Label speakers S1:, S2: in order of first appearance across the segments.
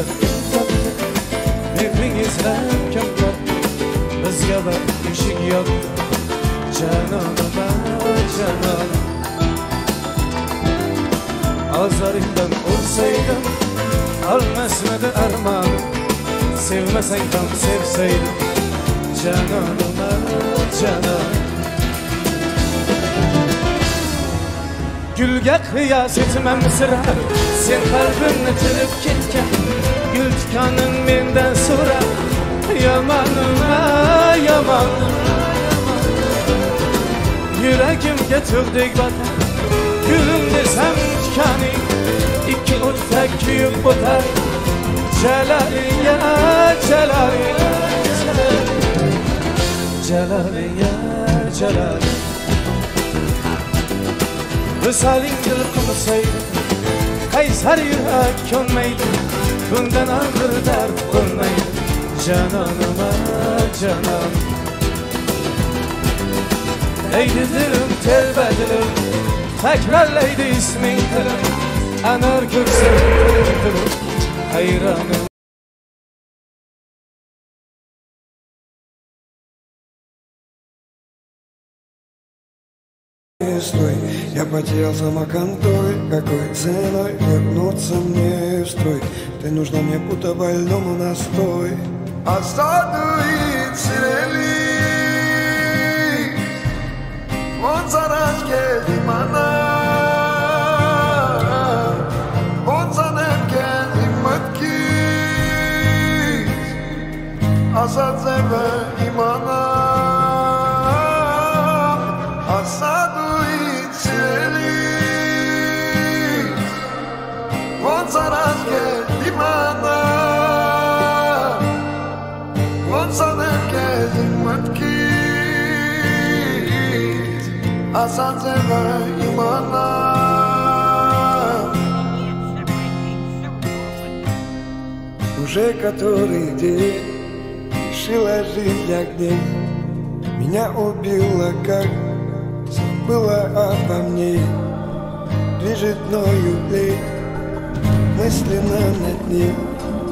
S1: hasrat mehringizlar kamlar bizga bir eshik yopdi janonima janonim ozoringdan o'lsaydim olmasmidi armonim sevmasang ham sevsaydim janonima janonim gulga qiyos etmam sira sen qalbimni tilib ketgan gul tikonin mendan so'ra yomonima yomon yuragimga tug'dek botar gulim desam tikoning ikki o'tda kuyib o'tar jalaliya jalaliya jalaliya jalaliya Visaling dil qilsaydi sar yürək könməydi Bundan ağır dərd qılmaydı Cananıma canan Ey dilim tövbə dilim Təkrarlaydı ismin dilim Anar görsün Hayranım.
S2: Estoy я потерял самоконтроль Какой ценой вернуться мне в строй? Ты нужна мне будто больному настой. Азадует сирели Он заражке лимана Он занемке лиматки Азад зебе имана Азад зебе имана Уже который день решила жить для гнев Меня убило, как забыла обо мне. Движет мною лень мысленно над ним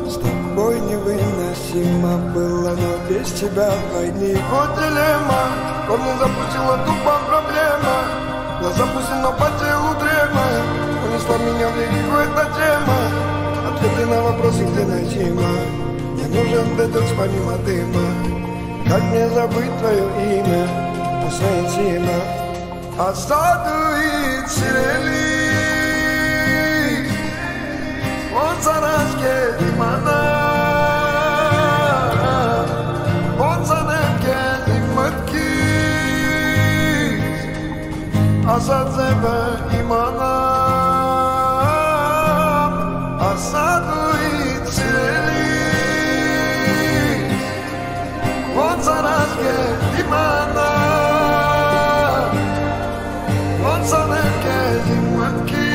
S2: С тобой невыносимо было, но без тебя войны Вот дилемма, корни запустила тупо Глаза пусть но по телу трема Унесла меня в реку эта тема Ответы на вопросы, где найти Мне нужен детокс помимо дыма Как мне забыть твое имя Освятима Остатует сирели Он заражке лимана Он Азад зебе имана Азадует сирели Он заражке лимана Он занемке лиматки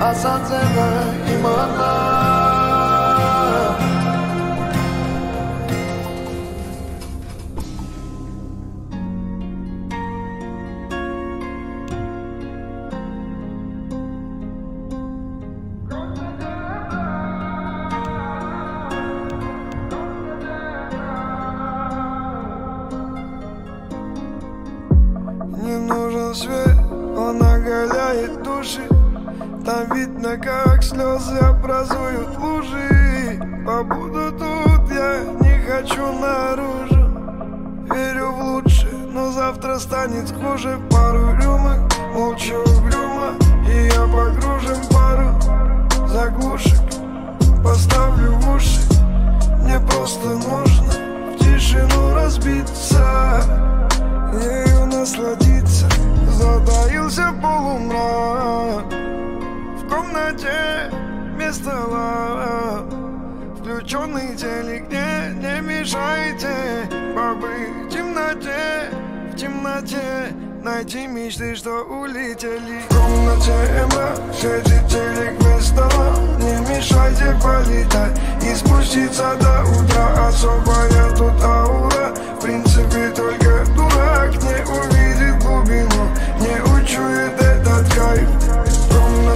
S2: Азад зебе имана как слезы образуют лужи. Побуду тут, я не хочу наружу. Верю в лучшее, но завтра станет хуже. Пару рюмок, молчу угрюмо И я погружен пару заглушек. Поставлю в уши, мне просто нужно В тишину разбиться. Ею насладиться Затаился полумрак В комнате вместо лав Включенный телек, не, не мешайте. Побыть в темноте, в темноте. Найти мечты, что улетели. В комнате эмо, светит телек вместо лав. Не мешайте полетать и спуститься до утра. Особая тут аура, в принципе только дурак Не увидит глубину, не учует этот кайф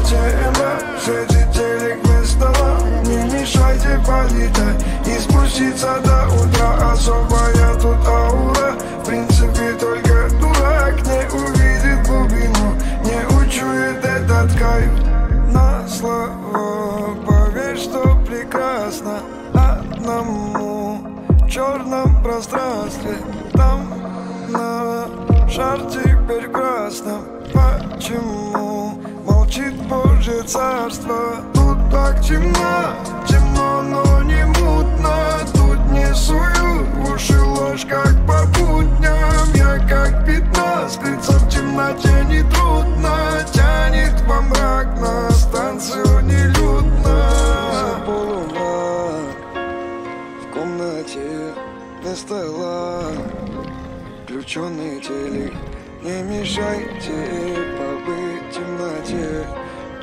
S2: ДМА Среди денег без стола Не мешайте полетай. И спуститься до утра особо Божье царство? Тут так темно, темно, но не мутно. Тут не сую уши ложь, как по будням. Я как пятно, скрыться в темноте нетрудно. Тянет во мрак на станцию нелюдно. Полумрак в комнате без стола. Включенный телек Не мешайте побыть в темноте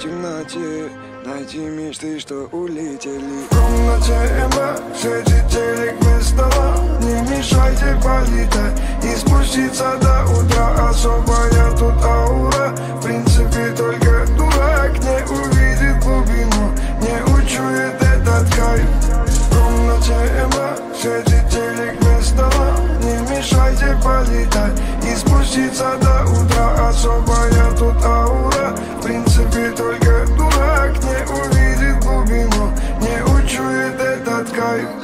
S2: темноте. Найти мечты, что улетели. В комнате эмо Светит телек без стола. Не мешайте полетать И спуститься до утра. Особая тут аура. В принципе только дурак Не увидит глубину. Не учует этот кайф В комнате эмо Светит телек без стола Не мешайте полетать И спуститься до утра. Особая тут аура. В принципе только дурак Не увидит глубину. Не учует этот кайф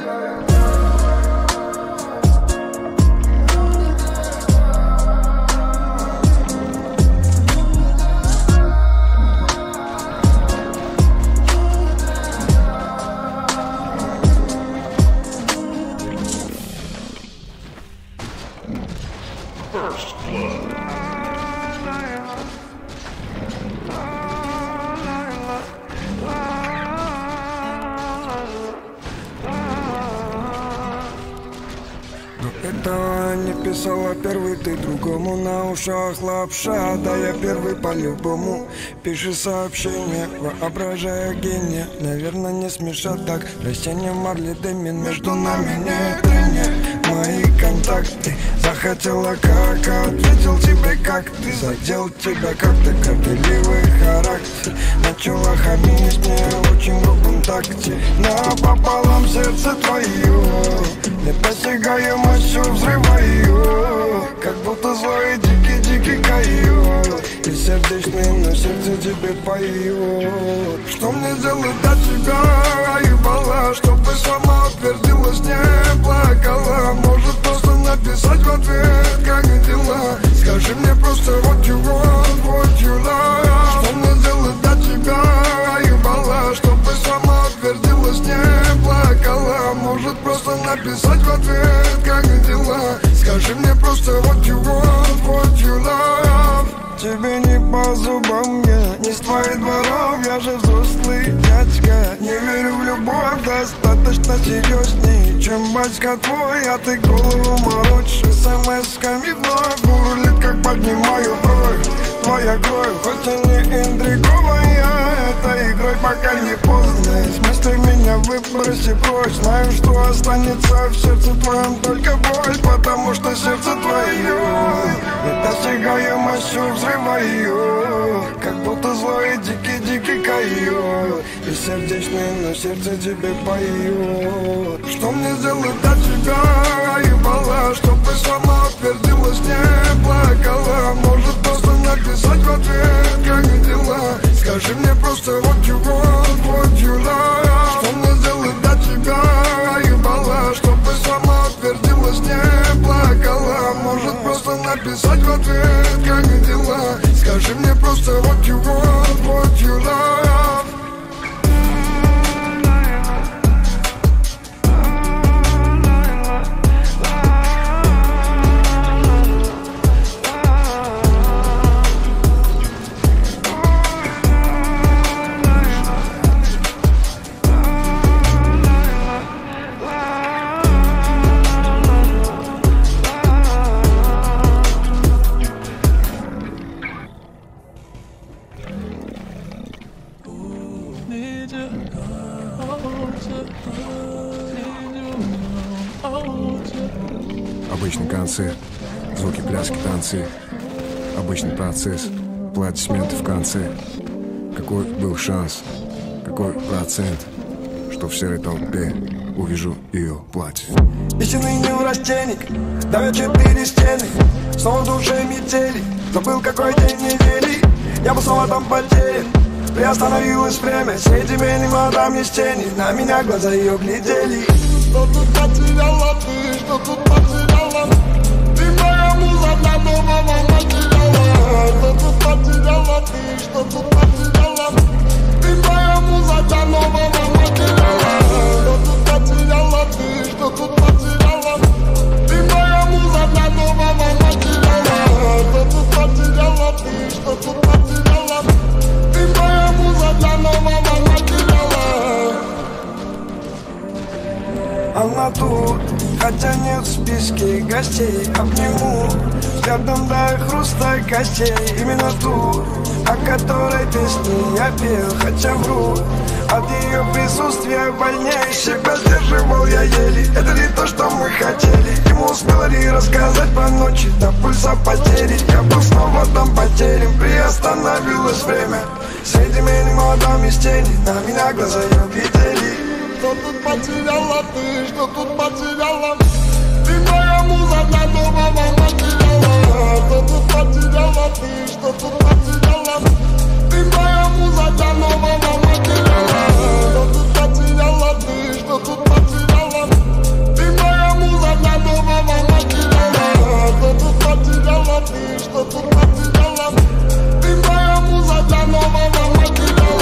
S2: первый ты другому на ушах лапша Да я первый по-любому. Пиши сообщение, воображая гения. Наверное не смешат так. Растение марли дымин между нами нет и нет Мои контакты. Захотела как, ответил тебе как Ты. Задел тебя как-то горделивый характер. Начала хамить мне очень такте. Но пополам сердце твое. Недосягаемостью взрываю. Как будто злой дикий-дикий койот И сердечный на сердце тебе поет Что мне делать до тебя, ебала Чтобы сама утвердилась, не плакала Может просто написать в ответ, как дела. Скажи мне просто what you want, what you love Что мне делать до тебя, ебала Чтобы сама утвердилась, не плакала. Может просто написать в ответ, как дела. Скажи мне просто what you want, what you love. Тебе не по зубам я, не с твоих дворов. Я же взрослый дядька, не верю в любовь Достаточно серьезней, чем батька твой. А ты голову морочишь смс-ками вновь. Бурлит, как поднимаю бровь Твоя кровь, хоть и не интриговая Это игрой пока не поздно Из мыслей меня выброси прочь. Знаю, что останется в сердце твоем только боль Потому что сердце твое. Недосягаемостью взрываю Как будто злой дикий-дикий койот. И сердечный на сердце тебе поет. Что мне сделать до тебя, ебала Чтобы сама утвердилась, не плакала. Может написать в ответ, как дела. Скажи мне просто what you want, what you love Что мне сделать до тебя, ебала? Чтобы сама утвердилась, не плакала. Может просто написать в ответ, как дела. Скажи мне просто what you want, what you love
S3: Обычный концерт, звуки, пляски, танцы Обычный процесс, аплодисменты в конце. Какой был шанс, какой процент Что в серой толпе увижу ее платье.
S2: Истинный неврастенник Давят четыре стены Снова душе метели Забыл какой день недели. Я был снова там потерян Приостановилось время Среди меня вода мне тени На меня глаза ее глядели
S4: No tu materiala, tyś, no tu materiala Ty moja muza dla nowa ma materiała No tu materiala, tyś, no tu materiala Ty moja muza dla nowa ma materiała No tu
S2: materiala, tyś, no нет в списке гостей Обниму взглядом до хруста костей Именно ту, о которой песни я пел Хотя вру, от ее присутствия больнее Себя сдерживал я еле, это не то, что мы хотели. Ему успела ли рассказать по ночи до пульса потери. Я был снова там потерян, приостановилось время. Среди меня молодом из тени, на меня глаза ее глядели
S4: Что тут потеряла ты, что тут потеряла? Ты Что тут потеряла ты, что тут потеряла Ты моя муза для нового материала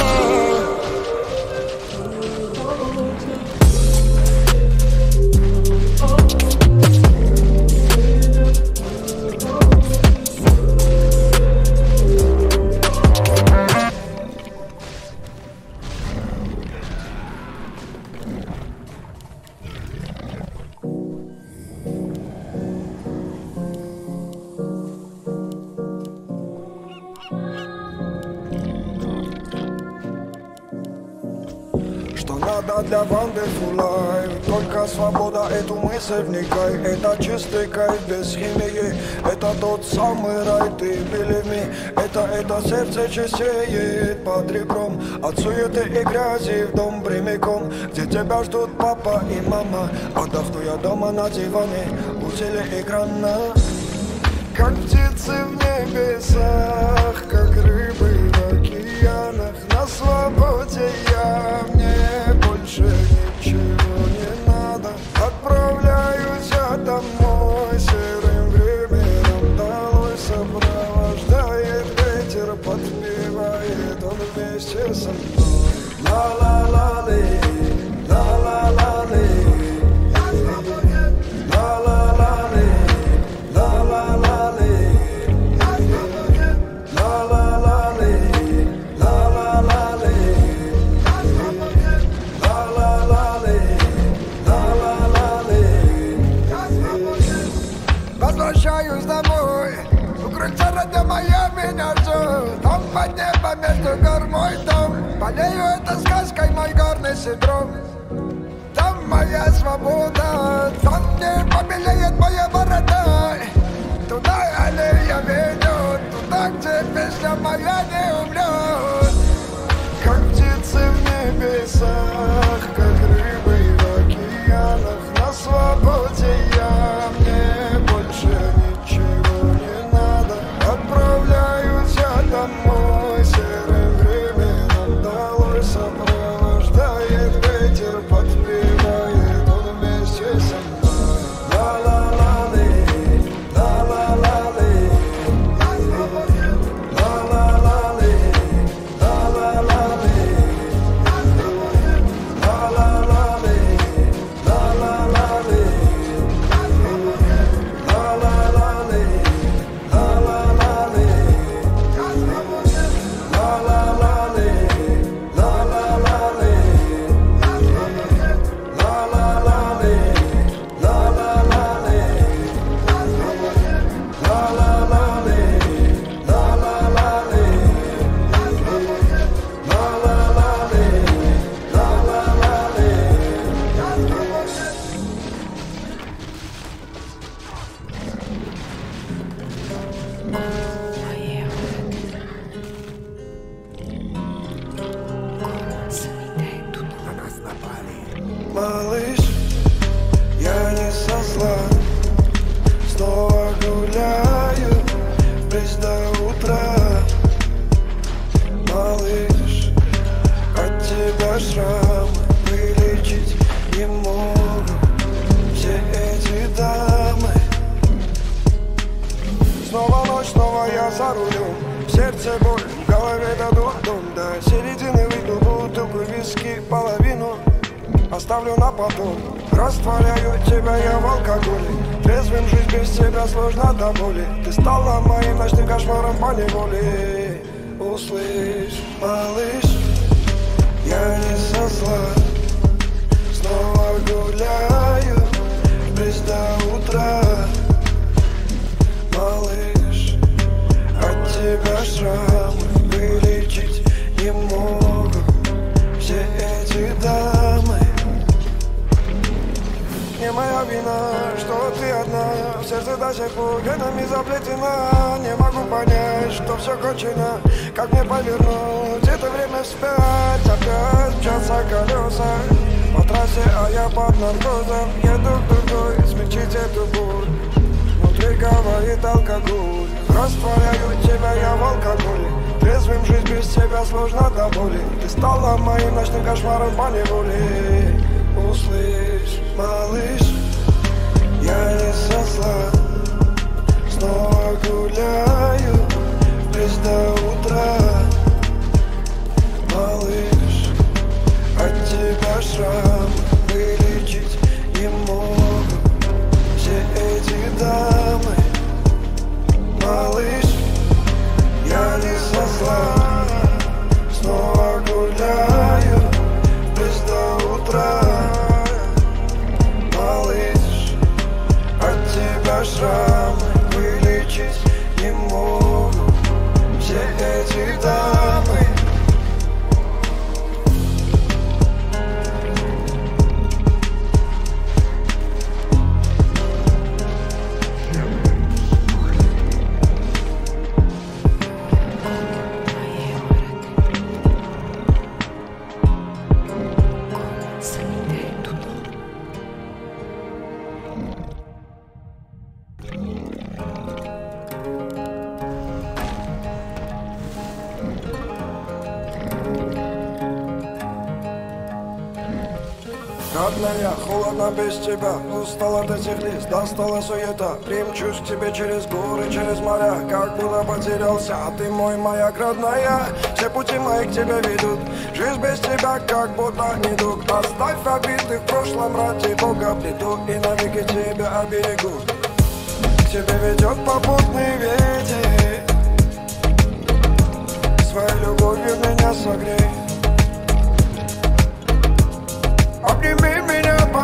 S2: свобода, эту мысль вникай. Это чистый кайф без химии. Это тот самый рай, ты believe Это, это сердце чистеет под ребром. От суеты и грязи в дом прямиком Где тебя ждут папа и мама. Отдохну я дома на диване У телеэкрана Как птицы в небесах Как рыбы в океанах. На свободе я Мне больше ничего the синдром Там моя свобода Там мне побелеет моя борода Туда аллея ведет Туда, где песня моя не умрет. Как птицы в небесах Как рыбы в океанах На свободе все кончено Как мне повернуть? Это время вспять Опять мчатся колеса по трассе, а я под наркозом Еду к другой, смягчить эту боль. Внутри говорит алкоголь. Растворяю тебя я в алкоголе. Трезвым жить без тебя сложно до боли. Ты стала моим ночным кошмаром по неволе Услышь, малыш, я не со зла. Снова гуляю без до утра Малыш, от тебя шрам вылечить не могут Все эти дамы Малыш, я не со зла Снова гуляю без до утра. Малыш, от тебя шрамы эти дамы без тебя. Устала от этих лиц, достала суета Примчусь к тебе через горы, через моря. Как будто потерялся, а ты мой маяк родная. Все пути мои к тебе ведут. Жизнь без тебя как будто не дух. Оставь обиды в прошлом, ради Бога приду И навеки тебя оберегу. К тебе ведет попутный ветер. Своей любовью меня согрей. Обними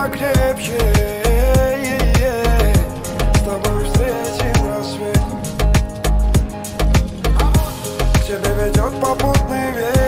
S2: покрепче С тобой встретим рассвет. Тебе ведет попутный ветер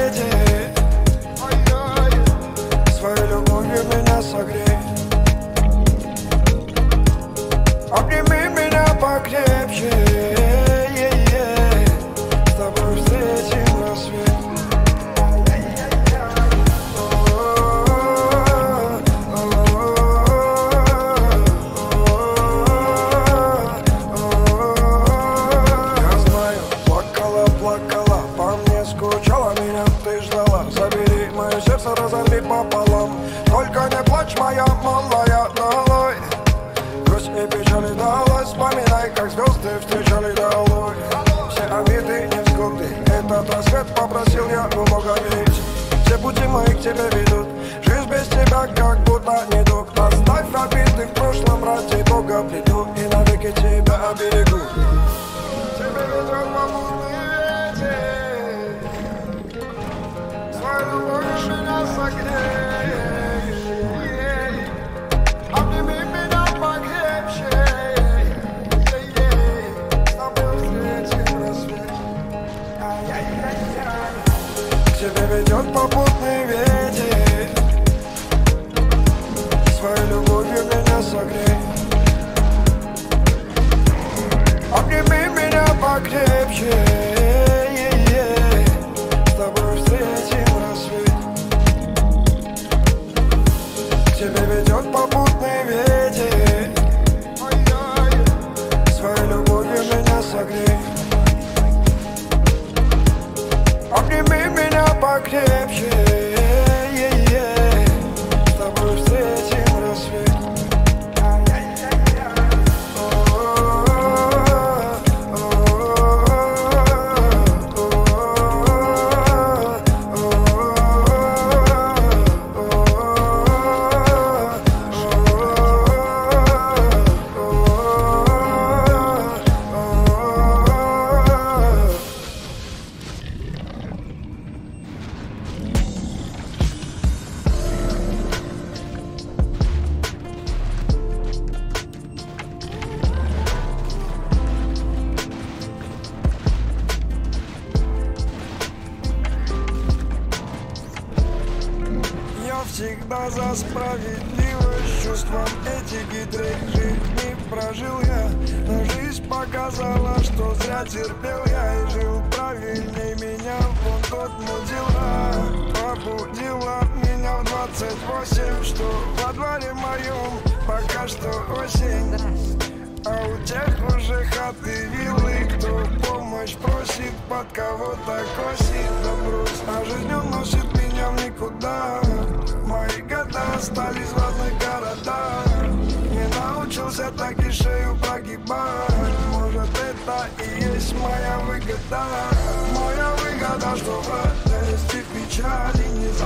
S2: тебя оберегу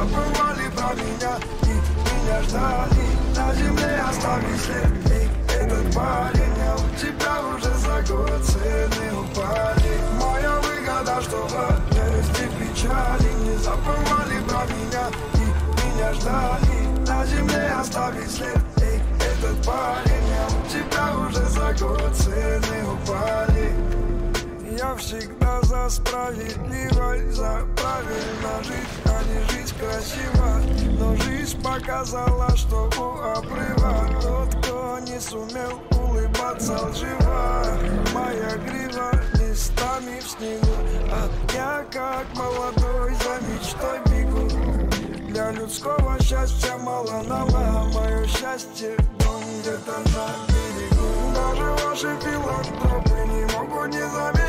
S2: забывали про меня и меня ждали. На земле оставить след Эй, этот парень, а у тебя уже за год цены упали. Моя выгода, что в радости печали. Не забывали про меня и меня ждали. На земле оставить след Эй, этот парень, а у тебя уже за год цены упали я всегда за справедливость, за правильно жить, а не жить красиво. Но жизнь показала, что у обрыва Тот, кто не сумел улыбаться лживо. Моя грива местами в снегу А я как молодой за мечтой бегу. Для людского счастья мало нала Мое счастье дом где-то на берегу. Даже ваши филантропы не могут не заметить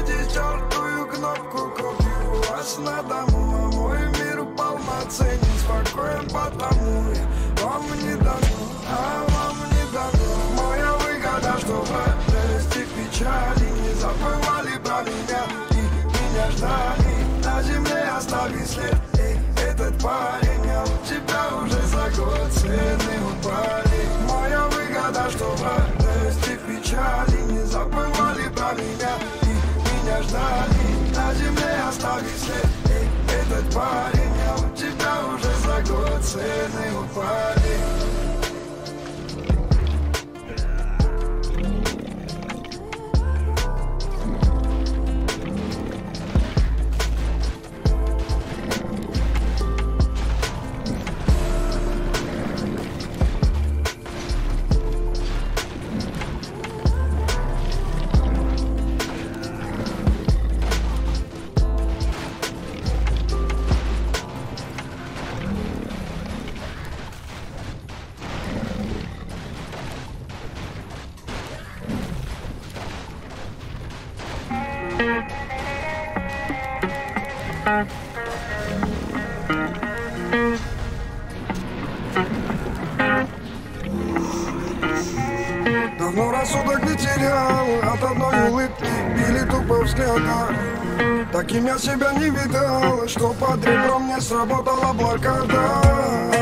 S2: Чертую кнопку копию вас на дому А мой мир полноценен, спокоен, потому. Вам не дано, а вам не дано. Моя выгода, что в радости печали Не забывали про меня. И меня ждали На земле оставить след, эй, этот парень А тебя уже за год цены упали. Моя выгода, что в радости ждали На земле оставить след, эй, этот парень А у тебя уже за год цены упали Давно рассудок не терял От одной улыбки били тупо взгляда Таким я себя не видал Что под ребром не сработала блокада.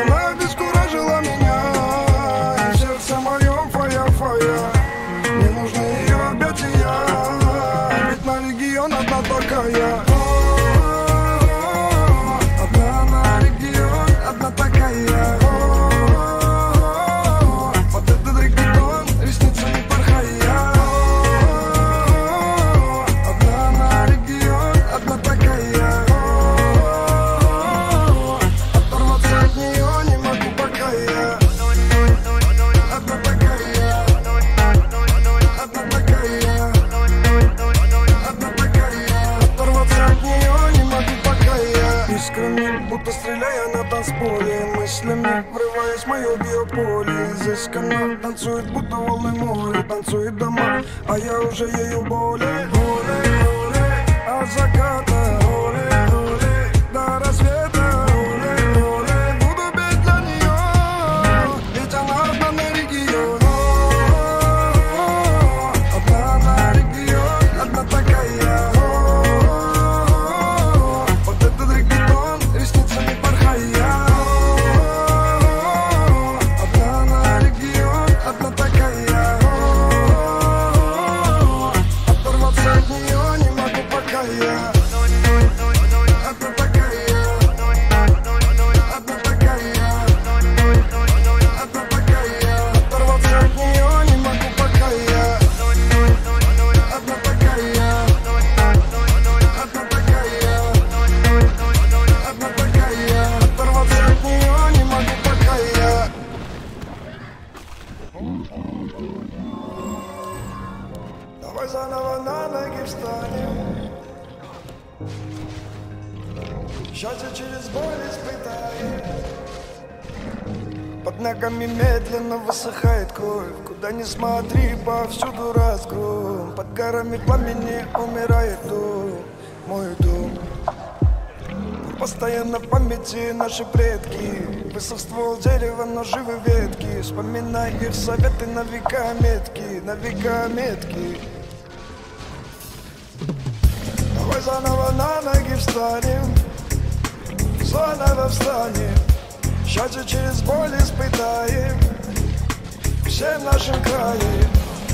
S2: Она обескуражила меня И сердце моем фая-фая танцует, будто волны моря Танцует дома, а я уже ею более Памяти наши предки. Высох ствол дерева, но живы ветки. Вспоминай их советы на века метки На века метки. Давай заново на ноги встанем Заново встанем. Счастье через боль испытаем Всем нашим краем.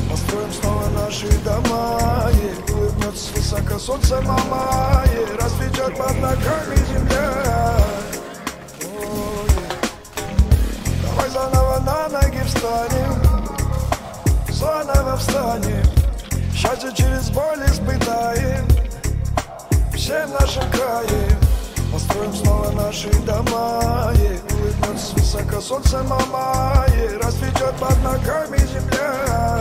S2: Построим снова наши дома И улыбнется высоко солнце мама И расцветет под ногами земля встанем Заново встанем Счастье через боль испытаем. Всем нашим краем Построим снова наши дома. И улыбнется высоко солнце мама И расцветет под ногами земля.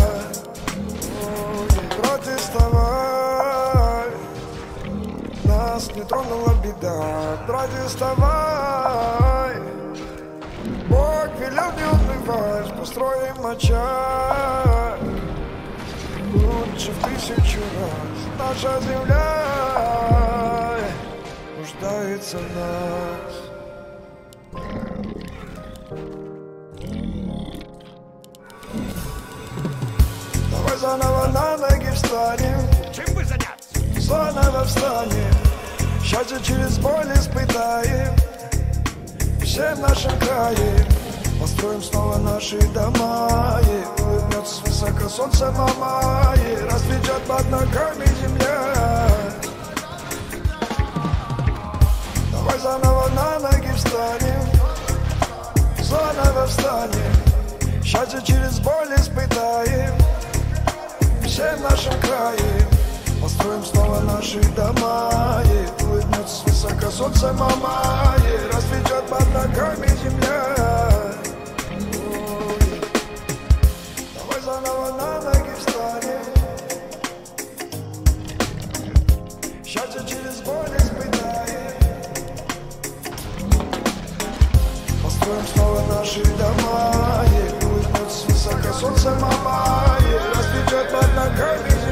S2: Ой, Протестовай Нас не тронула беда. Протестовай Бог велел не унывать Построим очаг Лучше в тысячу раз Наша земля нуждается в нас. Давай заново на ноги встанем.
S5: Чем бы заняться?
S2: Заново встанем. Счастье через боль испытаем. Всем нашим краем Построим снова наши дома И улыбнется высоко солнце мама И расцветет под ногами земля. Давай заново на ноги встанем Заново встанем. Счастье через боль испытаем Всем нашим краем Построим снова наши дома И улыбнется высоко солнце мама И расцветет под ногами земля солнце мама И расцветет под ногами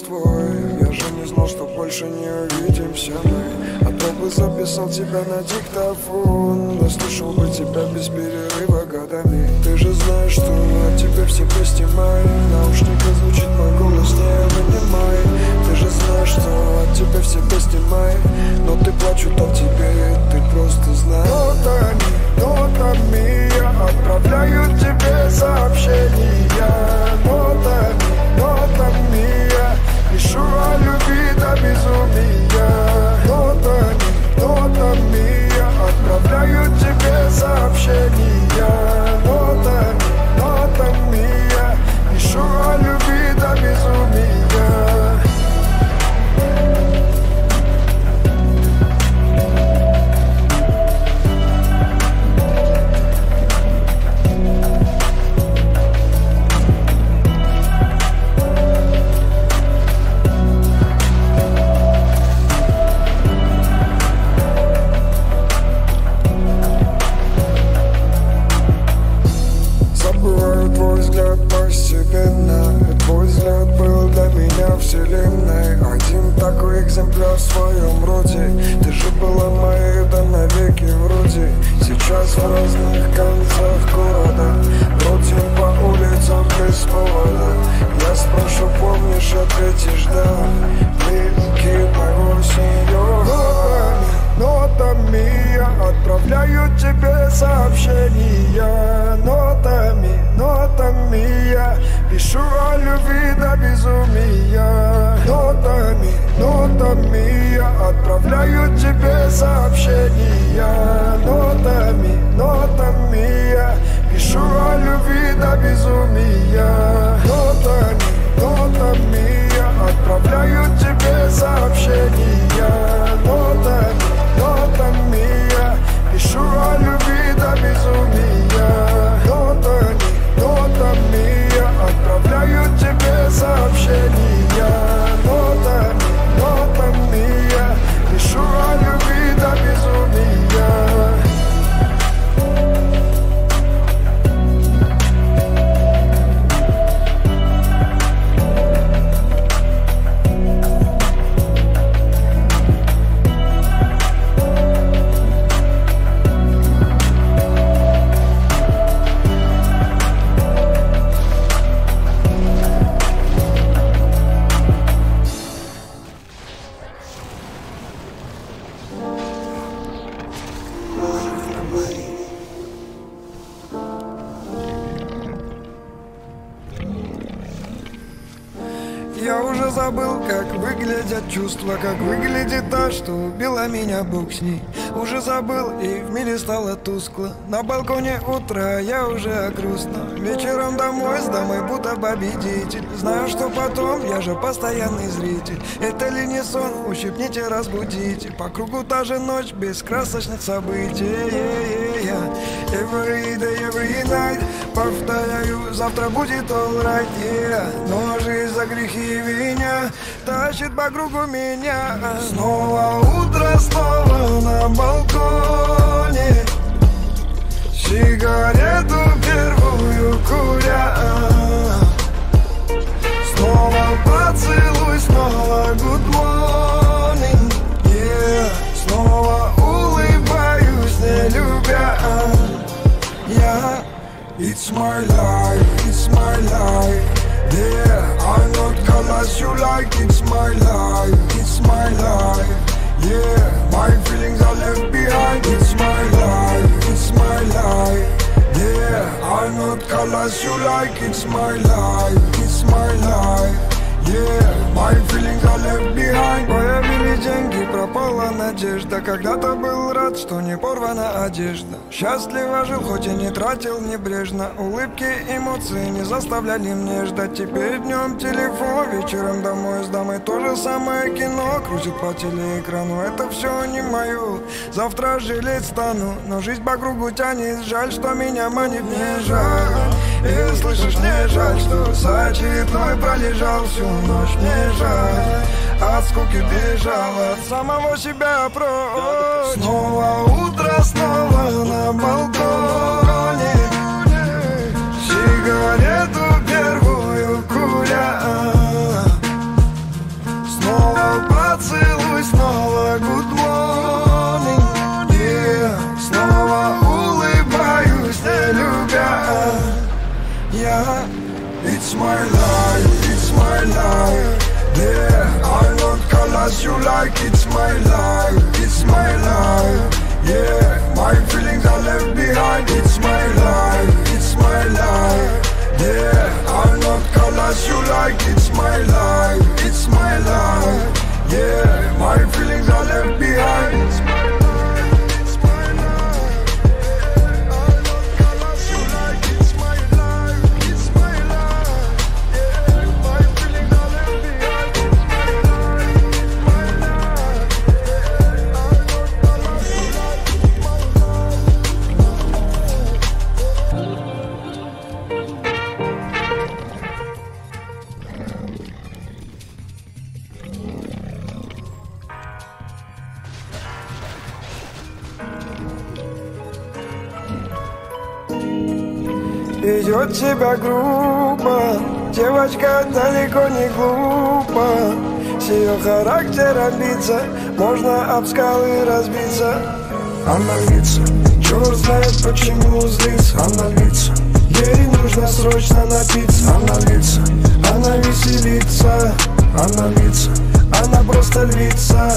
S6: торжество Я же не
S2: знал, что больше не увидимся мы. А то бы записал тебя на диктофон. Я бы тебя без перерыва годами. Ты же знаешь, что от тебя все песни мои. В звучит мой голос, не вынимай. Ты же знаешь, что от тебя все песни мои. Но ты плачут о тебе, ты просто знаешь. Вот они, вот они, я отправляю тебе сообщения. Вот они. Душа любит до безумия Вот они, вот они Я отправляю тебе сообщение тускло. На балконе утра, я уже грустно. Вечером домой с домой будто победитель. Знаю, что потом, я же постоянный зритель. Это ли не сон, ущипните, разбудите. По кругу та же ночь без красочных событий. Every day, every night Повторяю, завтра будет alright, yeah Но жизнь за грехи меня Тащит по кругу меня. Снова утро, снова на балконе Сигарету первую куря Снова поцелуй, снова good morning yeah. Снова улыбаюсь, не любя Я It's my life, it's my life Yeah, I'm not colors you like It's my life, it's my life Yeah, my feelings are left behind It's my life, It's my life Yeah, I'm not colors you like It's my life, it's my life Yeah, my feelings are left behind Появились деньги, пропала надежда Когда-то был рад, что не порвана одежда Счастливо жил, хоть и не тратил небрежно. Улыбки, эмоции не заставляли мне ждать. Теперь днем телефон, вечером домой. С дамой То же самое кино. Крутит по телеэкрану. Это все не мое, завтра жалеть стану Но жизнь по кругу тянет, жаль, что меня манит Не жаль, и слышишь, не жаль, что за очередной пролежал всю ночь. Мне жаль, от скуки бежал от самого себя прочь. Снова снова на балконе Сигарету первую куря Снова поцелуй, снова good morning yeah. Снова улыбаюсь, не любя Я It's my life, it's my life Yeah, I'm not colors you like It's my life, it's my life Yeah, my feelings are left behind. It's my life, it's my life. Yeah, I'm not colors you like. It's my life, it's my life. Yeah, my feelings are left behind Себя грубо. Девочка далеко не глупа С ее характером биться Можно об скалы разбиться. Она льется Черт знает почему злится. Она льется Ей нужно срочно напиться. Она льется Она веселится. Она льется Она просто львица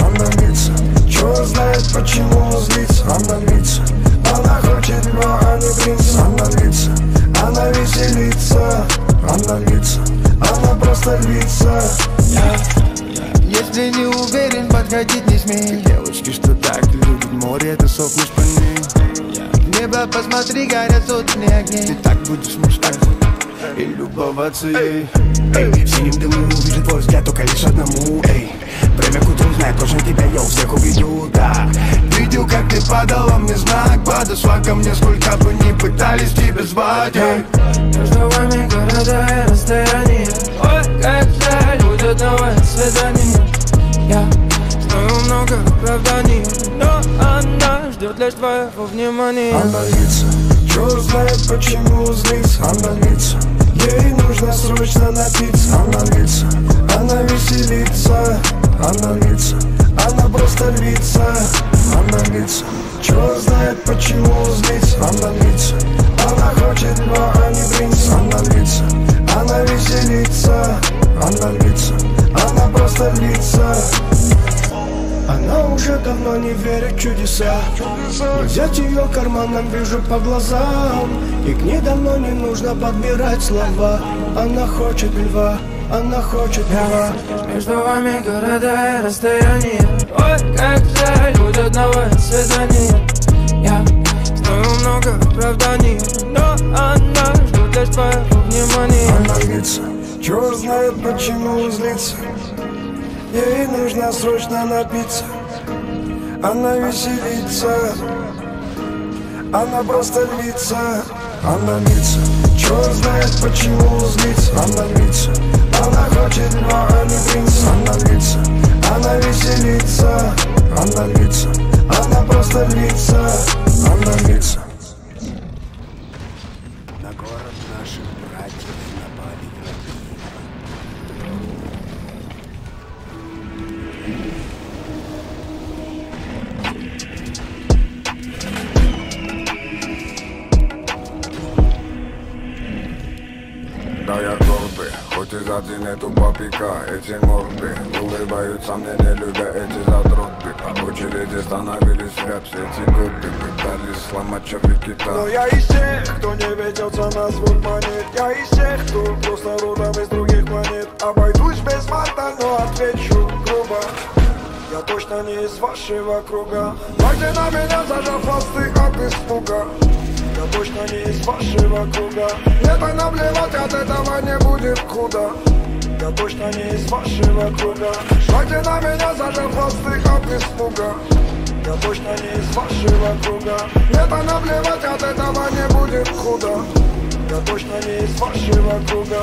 S2: Она льется Черт знает почему злится. Она льется Она хочет льва, а не принца. Она льется Она веселится Она львица Она просто львица
S5: Если не уверен, подходить не смей.
S2: Девочки, что так любят море, ты сохнешь по ней
S5: В небо посмотри, горят сотни
S2: Ты
S5: огней
S2: так будешь мечтать и любоваться ей. Эй, в синем дыму вижу твой взгляд только лишь одному. Эй, время к утру знает, тоже тебя я у всех увидел, да. Видел, как ты падала мне знак Подошла ко мне, сколько бы ни пытались тебя звать эй.
S7: Между вами города и расстояние Ой, как жаль, будет новое свидание. Я знаю много оправданий Но она ждет лишь твоего внимания.
S2: Она льется, черт знает почему злится. Она льется, ей нужно срочно напиться. Она льется, она веселится. Она льется, она просто львица. Она льется, черт знает почему злится? Она льется, она хочет льва, а не принца Она льется, она веселится. Она льется, она просто львица она уже давно не верит в чудеса. Но Взять ее карманом вижу по глазам. И к ней давно не нужно подбирать слова. Она хочет льва, Она хочет
S7: Я между вами города и расстояния. Ой, как жаль, будет одного свидания Я знаю много оправданий Но она ждет лишь твоего внимания
S2: Она злится, черт знает почему злится Ей нужно срочно напиться. Она веселится. Она просто льется Она льется, черт знает почему злится? Она льется, она хочет льва, а не принца Она льется, она веселится. Она льется, она просто льется Она льется
S3: мне, не любя эти задроты По очереди становились ряд все эти годы Пытались сломать черви
S2: Но
S3: кита
S2: я из тех, кто не ведется на звук монет. Я из тех, кто просто родом из других планет Обойдусь без мата, но отвечу грубо. Я точно не из вашего круга. Дайте на меня, зажав хвосты от испуга. Я точно не из вашего круга. Мне-то наплевать, от этого не будет худо я точно не из вашего круга. Дайте на меня, зажав хвосты от испуга я точно не из вашего круга. Мне-то наплевать, от этого не будет худо. Я точно не из вашего круга.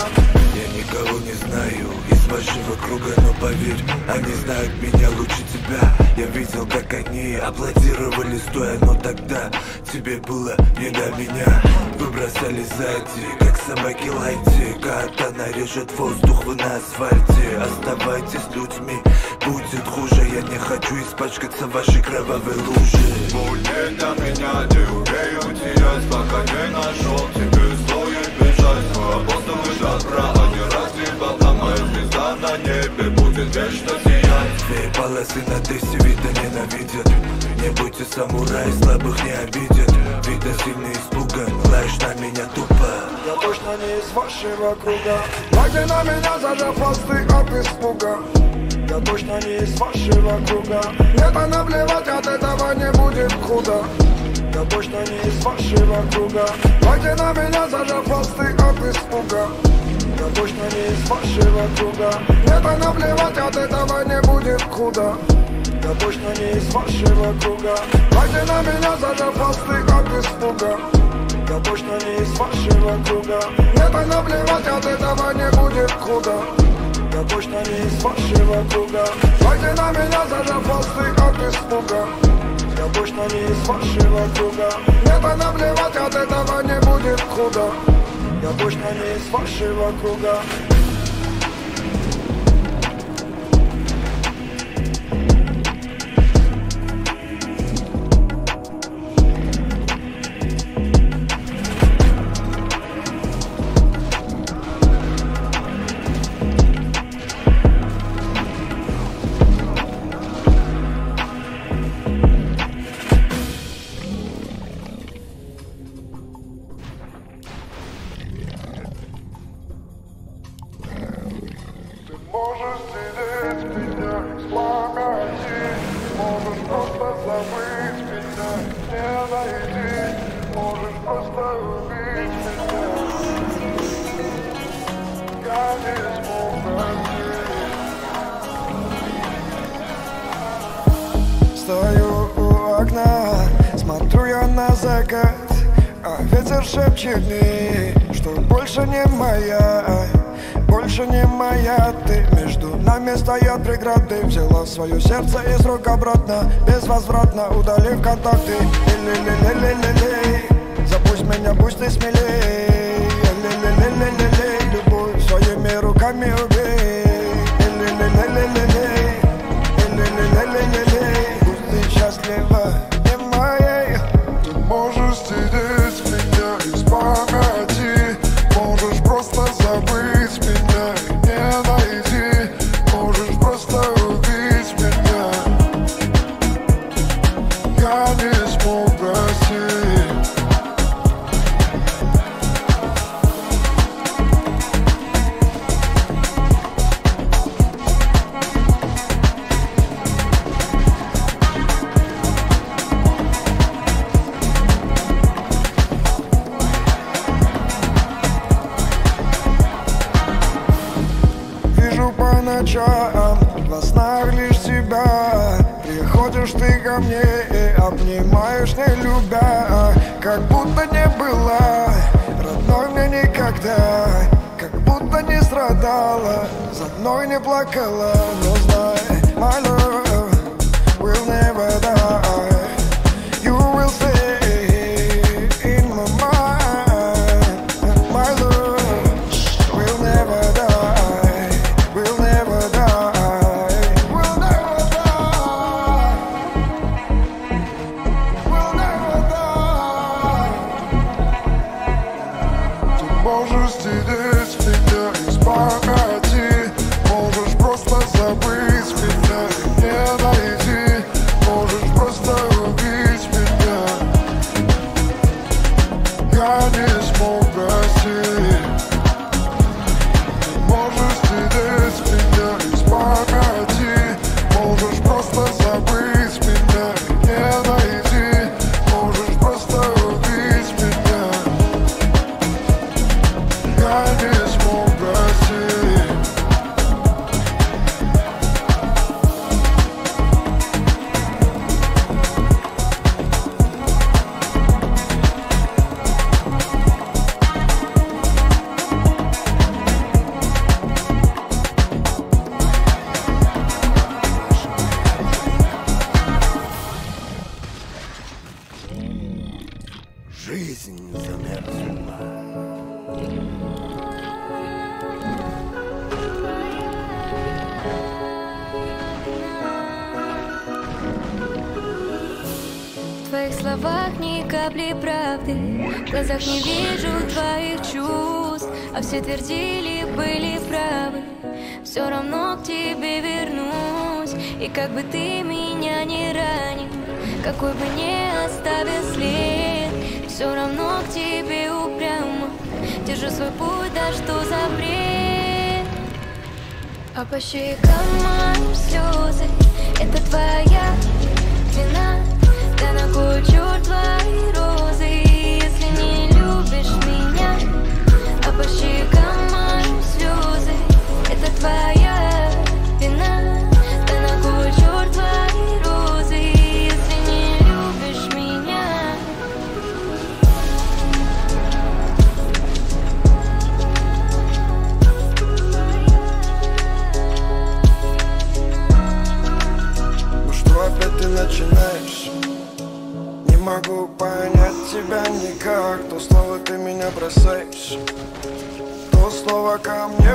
S8: Я никого не знаю из вашего круга, но поверь, они знают меня лучше тебя. Я видел, как они аплодировали стоя, но тогда тебе было не до меня. Вы бросали сзади, как собаки лайте, как она режет воздух вы на асфальте. Оставайтесь людьми, будет хуже, я не хочу испачкаться в вашей кровавой луже.
S9: Будет для меня, не умею терять, пока не нашел тебе стоит бежать Мой апостол и добра, а не ради бабла Моя звезда на небе будет вечно сиять
S8: Две полосы на тесте видно ненавидят. Не будьте самурай, слабых не обидят. Видно сильный испуган, лаешь на меня тупо.
S2: Я точно не из вашего круга. Дайте на меня, зажав хвосты от испуга. Я точно не из вашего круга. Мне-то наплевать, от этого не будет худо. Я точно не из вашего круга. Дайте на меня, зажав хвосты от испуга Я точно не из вашего круга Мне-то наплевать, от этого не будет худо я точно не из вашего круга Дайте на меня, зажав хвосты от испуга. Я точно не из вашего круга Мне-то наплевать, от этого не будет худо Я точно не из вашего круга Дайте на меня, зажав хвосты от испуга. Я точно не из вашего круга Мне-то наплевать, от этого не будет худо Я точно не из вашего круга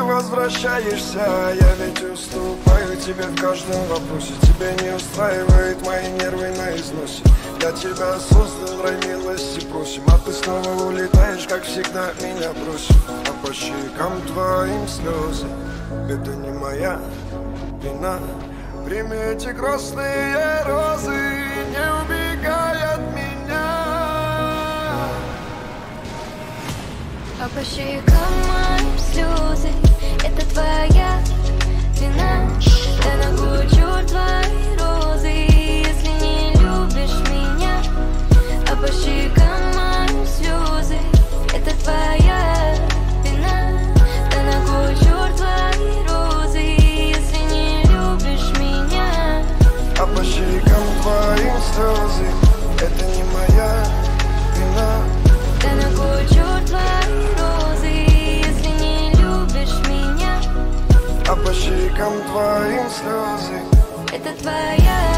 S6: возвращаешься а
S2: Я ведь уступаю тебе в каждом вопросе. Тебе не устраивает мои нервы на износе. Я тебя создал, рай милости просим. А ты снова улетаешь, как всегда, меня бросив А по щекам твоим слезы Это не моя вина. Прими эти красные розы Не убегай от меня.
S6: А по щекам моим слезы это твоя вина. Да на кучу твои розы, если не любишь меня. А по щекам мои слезы, это твоя вина. Да на кучу твои розы, если не любишь меня.
S2: А по щекам мои слезы. личиком твоим слезы.
S6: Это твоя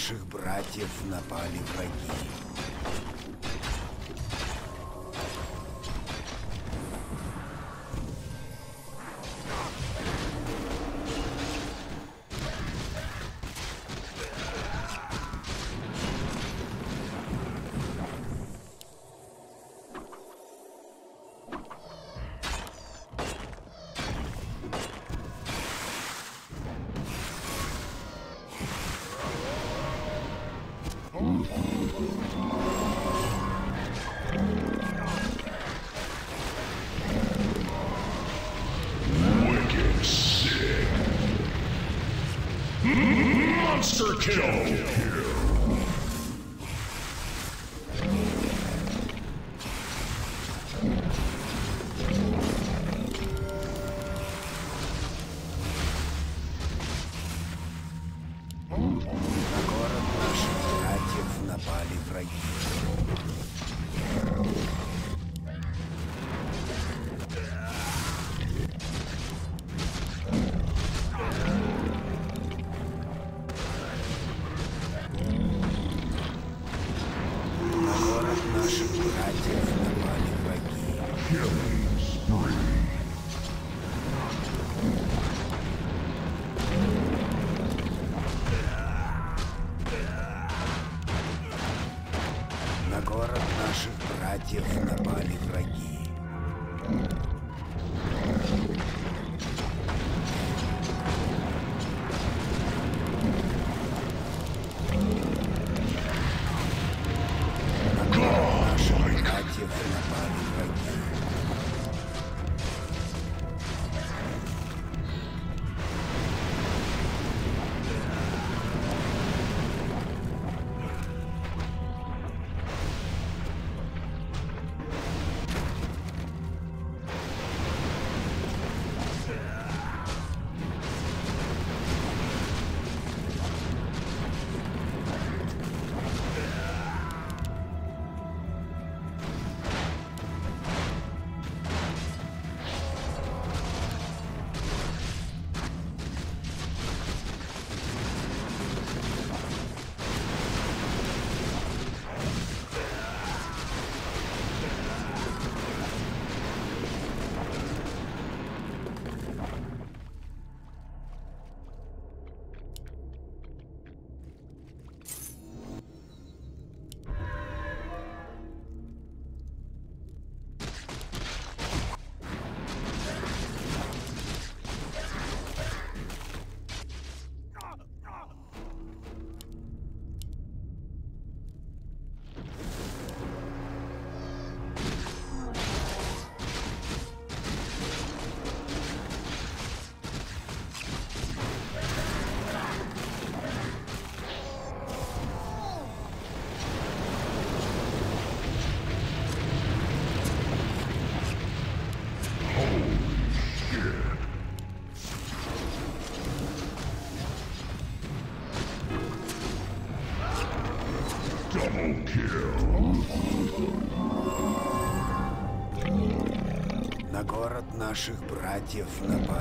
S10: наших братьев напали. Killing spree. братьев напали.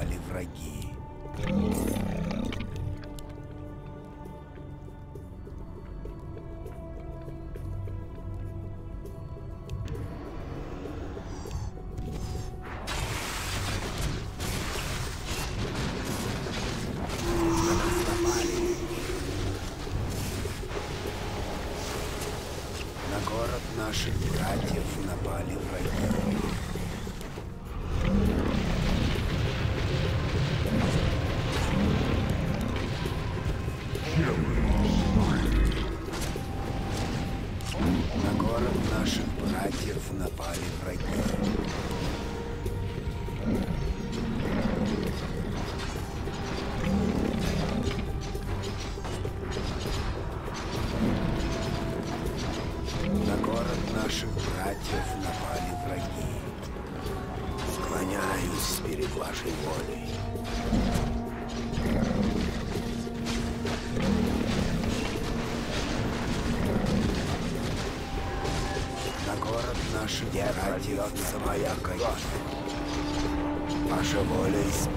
S10: Fische
S11: wohl ist.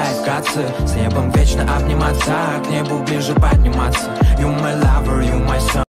S11: Вкратце С небом вечно обниматься, к небу ближе подниматься. You my lover, you my son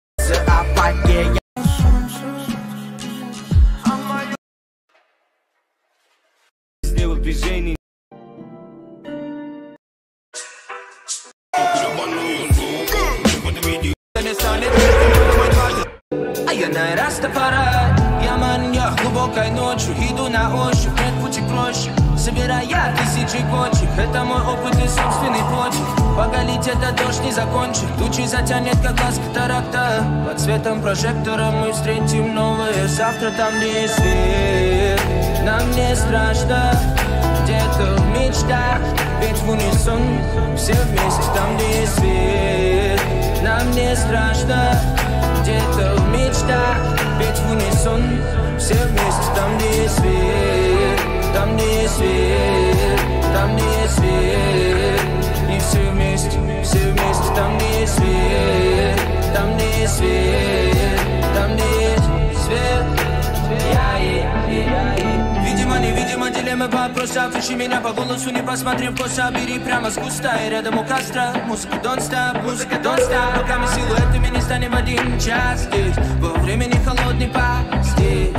S11: невидимо, дилеммы вопроса Включи меня по голосу, не посмотрев коса Бери прямо с куста и рядом у костра. Музыка don't stop, музыка don't stop. Пока мы силуэтами не станем в один час. Здесь во времени холодной пасти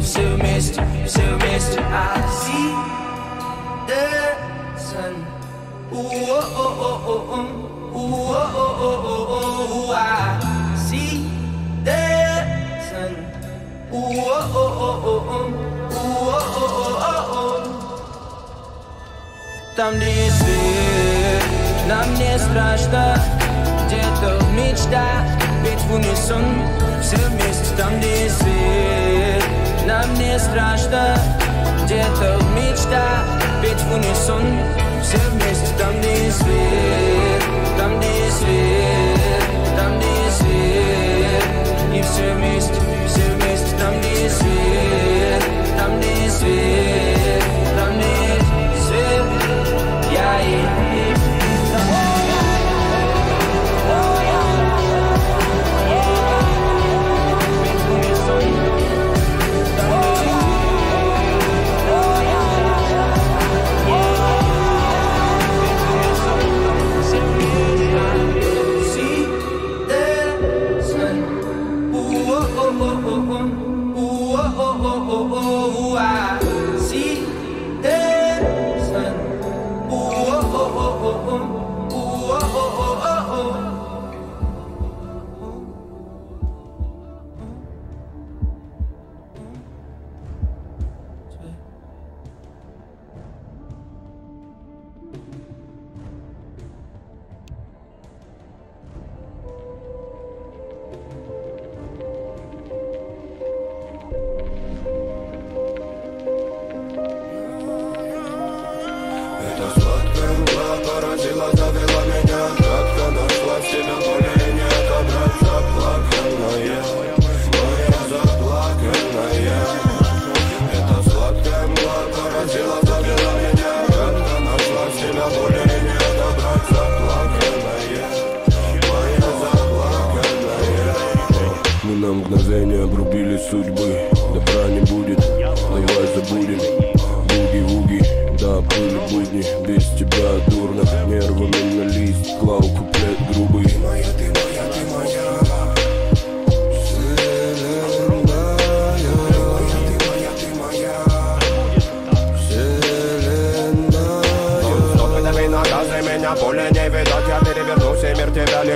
S11: Все вместе, все вместе. I see the sun Ooh-oh-oh-oh-oh Ooh-oh-oh-oh-oh I see the sun Там, где свет, нам не страшно. Где-то в мечтах, ведь в унисон. Все вместе там, где свет Нам не страшно. Где-то в мечтах, ведь в унисон. Все вместе там, где свет Там, где свет Там, где свет. И все вместе, все вместе там, где свет Там,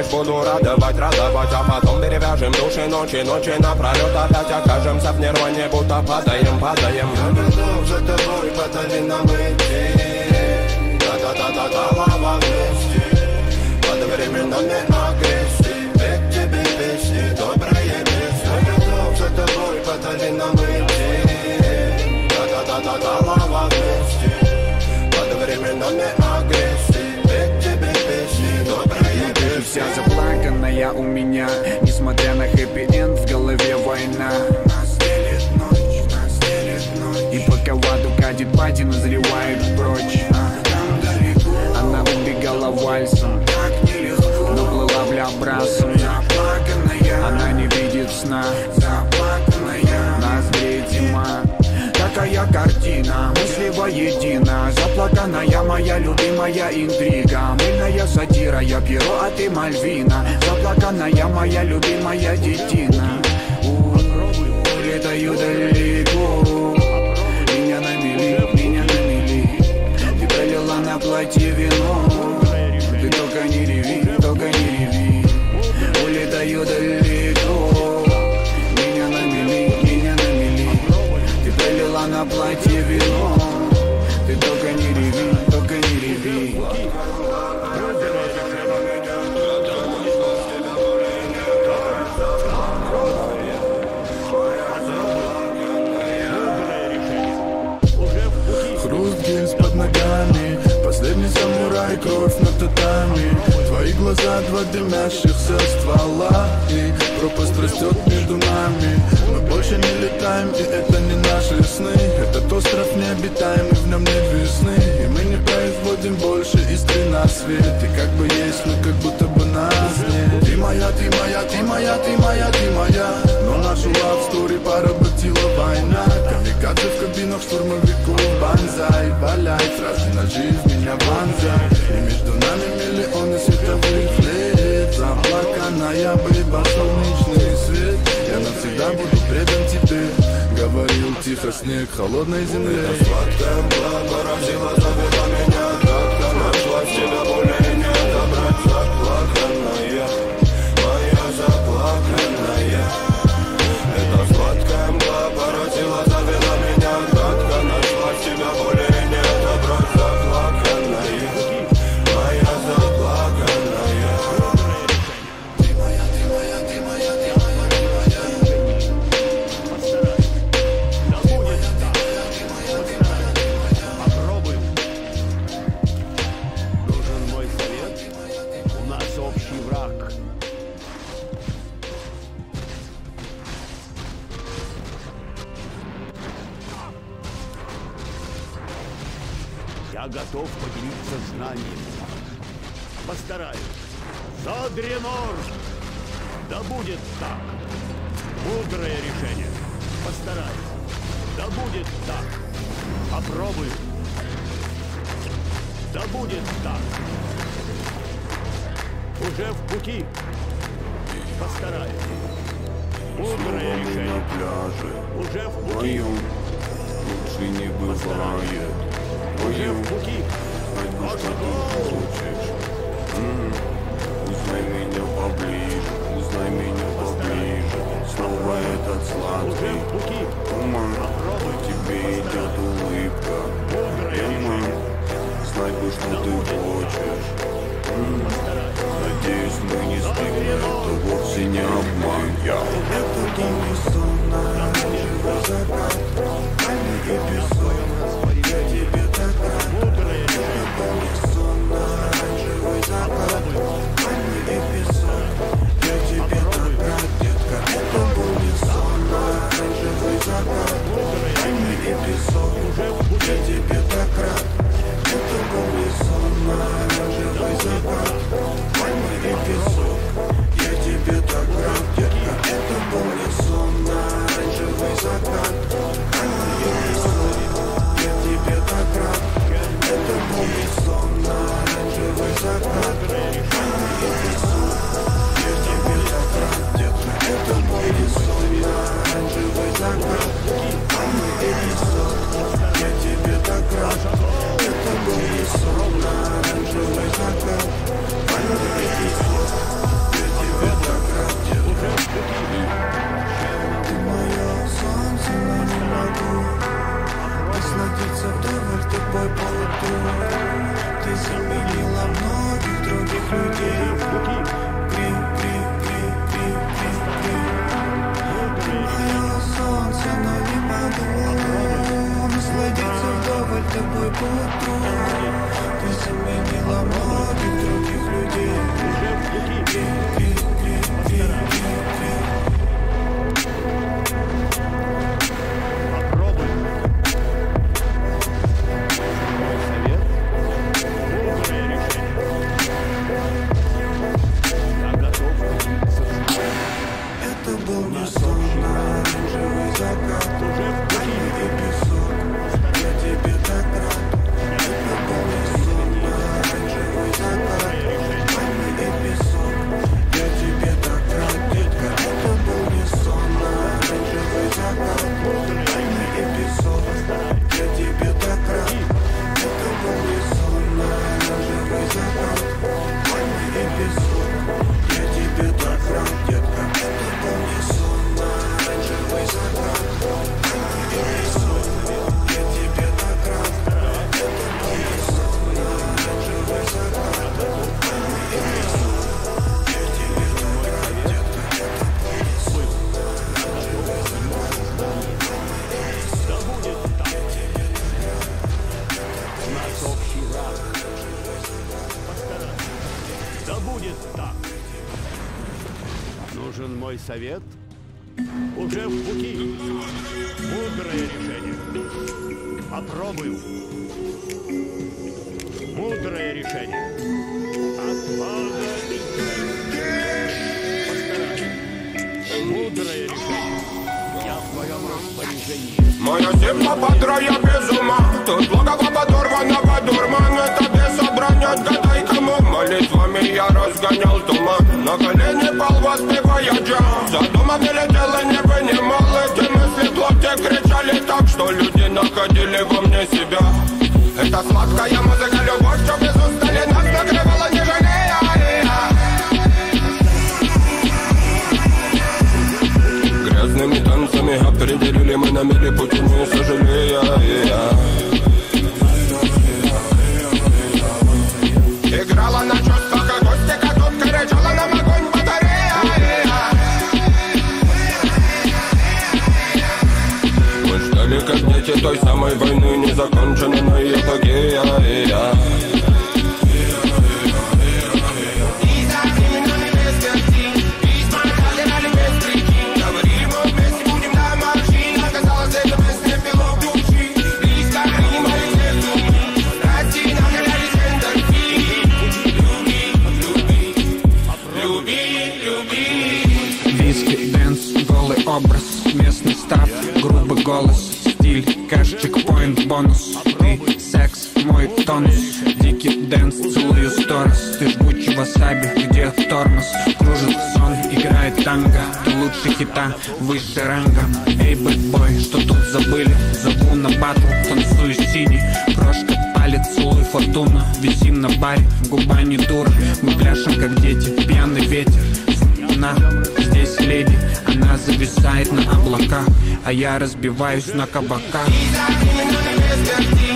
S12: лишь буду радовать Радовать, а потом перевяжем души ночи Ночи напролет опять окажемся в нирване Будто падаем, падаем
S13: Я готов за тобой по долинам идти Да-да-да-да-да, лава вместе Под временами агрессии Ведь тебе песни, добрые песни Я готов за тобой по долинам идти Да-да-да-да-да, лава вместе Под временами агрессии
S14: вся заплаканная у меня. Несмотря на хэппи-энд, в голове война. И пока в аду катит пати, назревает прочь. Она убегала вальсом
S13: Так нелегко,
S14: Но плыла брасом
S13: заплаканная
S14: Она не видит сна.
S13: Заплаканная
S14: Нас греет зима Такая картина, мысли воедино. Заплаканная моя любимая интрига. Мыльная сатира, я перо, а ты Мальвина. Заплаканная моя любимая детина. Улетаю далеко. Меня на мели, меня на мели Ты пролила на платье вино. Ты только не реви, только не реви. Улетаю далеко платье вино. Ты только не реви, только не реви.
S15: Хруст гильз под ногами Последний самурай, кровь на татами. Твои глаза, два дымящихся ствола И пропасть растет между нами. Мы больше не летаем, и это не наши сны Этот остров необитаемый, в нем нет весны И мы не производим больше искры на свет. И как бы есть, но как будто бы нас нет. Ты моя, ты моя, ты моя, ты моя, ты моя. Но нашу story поработила война. Камикадзе в кабинах штурмовиков. Банзай, валяй, фразы ножи в меня банзай И между нами миллионы световых лет. Заплаканная быба, солнечный свет. Я навсегда буду предан тебе Говорил тихо снег холодной земле
S2: Сладкая была, поразила, завела
S16: находили во мне себя. Это сладкая музыка, любовь, что без устали Нас накрывала, не жалея Грязными танцами определили мы на миле пути, не сожалея той самой войны, незаконченной эпогея
S17: Виски, дэнс, голый образ Местный став, грубый голос Стиль, кэш, чекпоинт, бонус. Ты, секс, мой тонус Дикий дэнс, целую сторис. Ты жгучий васаби, где тормоз? Кружит сон, играет танго Ты лучше хита, выше ранга. Эй, бэтбой, что тут забыли? Зову на батл, танцую синий. Прошка палец, целуй фортуну Висим на баре, губа не дура. Мы пляшем, как дети, пьяный ветер. Она здесь леди Она зависает на облаках А я разбиваюсь на кабаках
S18: Чем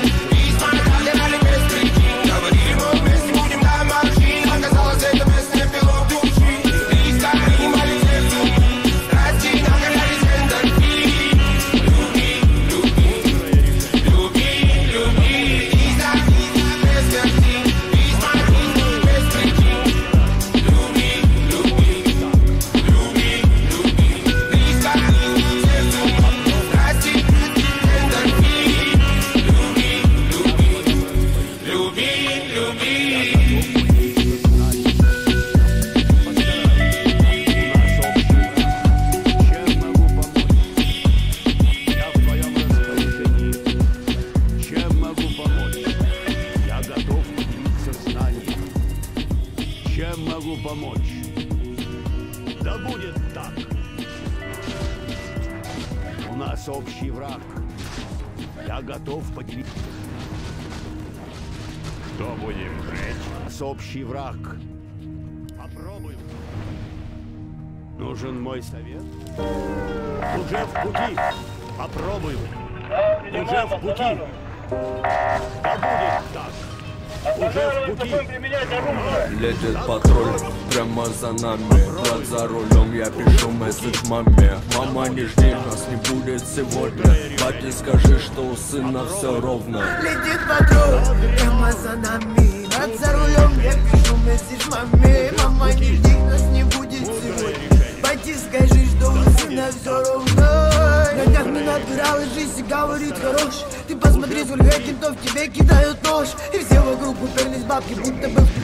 S19: прямо за нами Брат за рулем, я пишу месседж маме. Мама, не жди, нас не будет сегодня. Папе скажи, что у сына все ровно.
S20: Летит патруль прямо за нами. Брат за рулем, я пишу месседж маме. Мама, не жди, нас не будет сегодня. Пойди скажи, что у сына все ровно. На днях мне набирала жизнь говорит хорош Ты посмотри, сколько кентов тебе кидают нож И все вокруг уперлись бабки, будто бы в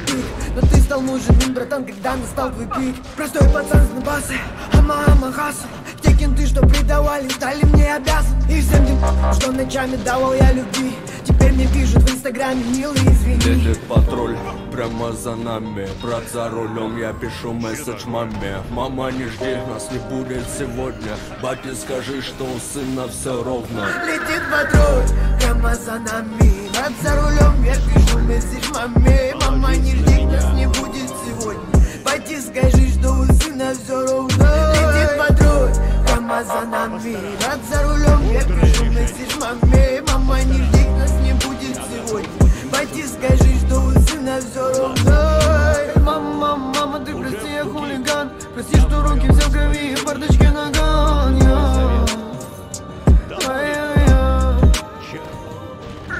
S20: стал нужен им, братан, когда настал твой пик. Простой пацан с набаса, ама ама хасл. Те кенты, что предавали, стали мне обязаны И всем тем, что ночами давал я любви. Теперь мне пишут в инстаграме, милый, извини.
S19: Летит патруль прямо за нами. Брат за рулем, я пишу месседж маме. Мама, не жди, нас не будет сегодня. Батя, скажи, что у сына все ровно.
S20: Летит патруль прямо за нами. Брат за рулем, я пишу месседж маме Не жди, нас не будет сегодня. Пойди скажи, что у сына все ровно Летит патруль прямо за нами Брат за рулем, я пишу месседж маме Мама, не жди, нас не будет сегодня. Пойди скажи, что у сына все ровно Мама, мама, ты прости, я хулиган. Прости, что руки взял крови и бардачки нагон я.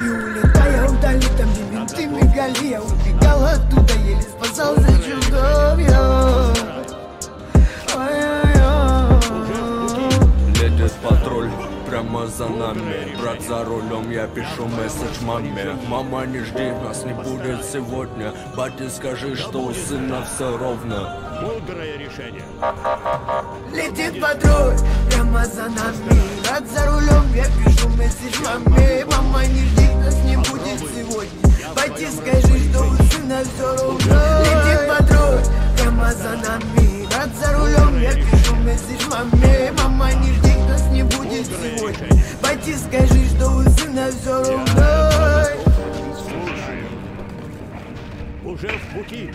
S20: И улетая вдали, там где менты мигали Я убегал оттуда, еле спасал за Ай-яй-яй
S19: патруль прямо за нами. Брат за рулем, я пишу месседж маме. Мама, не жди, нас не будет сегодня. Батя, скажи, что у сына все ровно.
S18: Мудрое решение.
S20: Летит патруль прямо за нами. Брат за рулем, я пишу месседж маме. Мама, не жди, нас не будет сегодня. Пойди скажи, что у сына все ровно Летит патруль прямо за нами Брат за рулем, я пишу месседж маме Мама, не жди, нас не будет сегодня Пойди скажи, что у сына все ровно
S18: Уже в пути.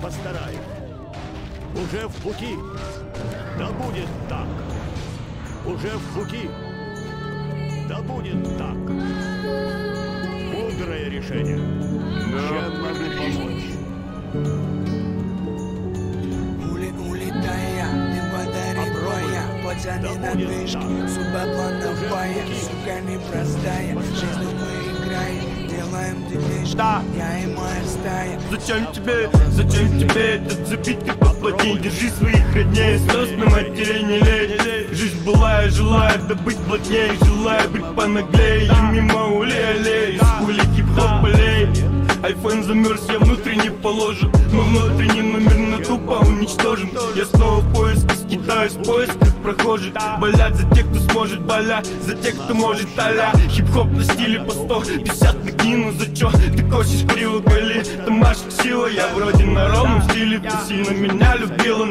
S18: Постараюсь. Уже в пути. Да будет так. Уже в пути. Да будет так. Мудрое решение. Чем могу помочь?
S5: Ули, улетая, ты подари твоя Пацаны на вышке, судьба плановая Сука непростая, жизнь мы играем Делаем делишки, я и моя стая
S21: Зачем тебе, зачем тебе этот забитый поплотней Держи своих родней, слез на матери не лей Жизнь была, я желаю да быть плотней Желаю быть понаглее, и мимо улей. Хули хип-хоп полей Айфон замерз, я внутренне положен. Мы внутренний номер на тупо уничтожим Я снова в поиске, скитаюсь в поисках прохожих. Болят за тех, кто сможет, болят за тех, кто может аля. Хип-хоп на стиле по 150 накину За чё ты косишь криво голи Ты машешь сила, я вроде на ровном стиле. Ты сильно меня любила,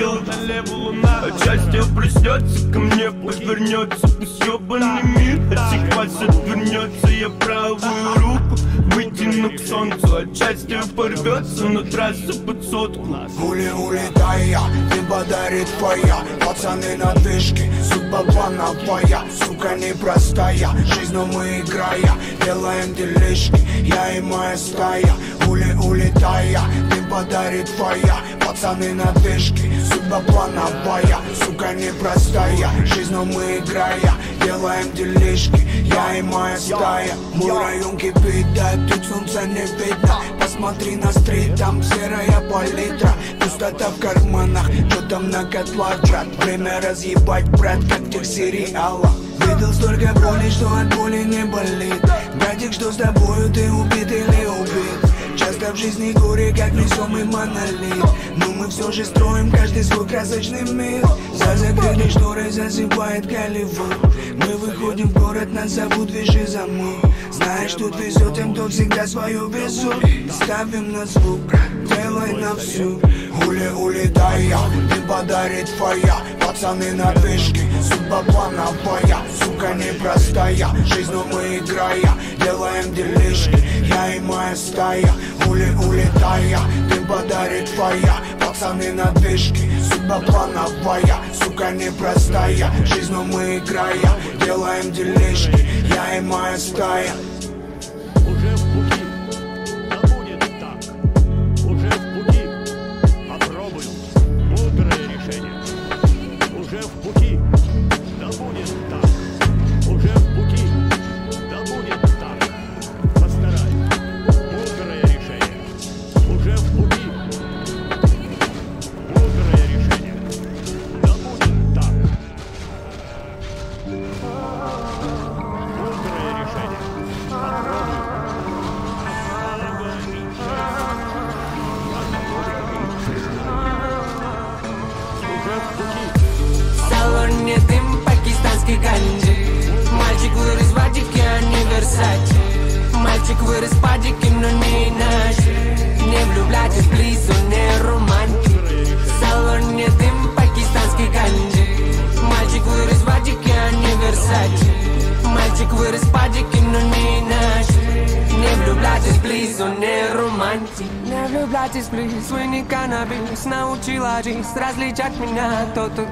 S21: ходила Налево луна А счастье проснется ко мне, повернется Пусть ёбаный мир от всех вас отвернется. Я правую руку вытяну к солнцу От счастья порвется на трассу под сотку
S5: Ули, улетая, ты подарит твоя Пацаны на вышке, судьба плановая Сука непростая, жизнью мы играя. Делаем делишки, я и моя стая. Ули, улетая, ты подарит твоя Пацаны на вышке, судьба плановая Сука непростая, жизнью мы играя Делаем делишки, я и моя стая. Мой район кипит, тут солнца не видно. Посмотри на стрит, там серая палитра. Пустота в карманах, что там на котлах, брат Время разъебать, брат, как в тех сериалах. Видел столько боли, что от боли не болит. Братик, что с тобою, ты убит или убит Часто в жизни горе, как весомый монолит. Но мы все же строим каждый свой красочный мир. За закрытой шторой засыпает Голливуд. Мы выходим в город, нас зовут Виши замок Знаешь, тут везет тем, кто всегда свою везут Ставим на звук, делай на всю. Ули, улетая, ты подарит твоя Пацаны на вышке, судьба плановая. Сука непростая, жизнью мы играя. Делаем делишки, я и моя стая Ули, улетая, ты подарит твоя Пацаны на вышке, судьба плановая Сука непростая, жизнью мы играя Делаем делишки, я и моя стая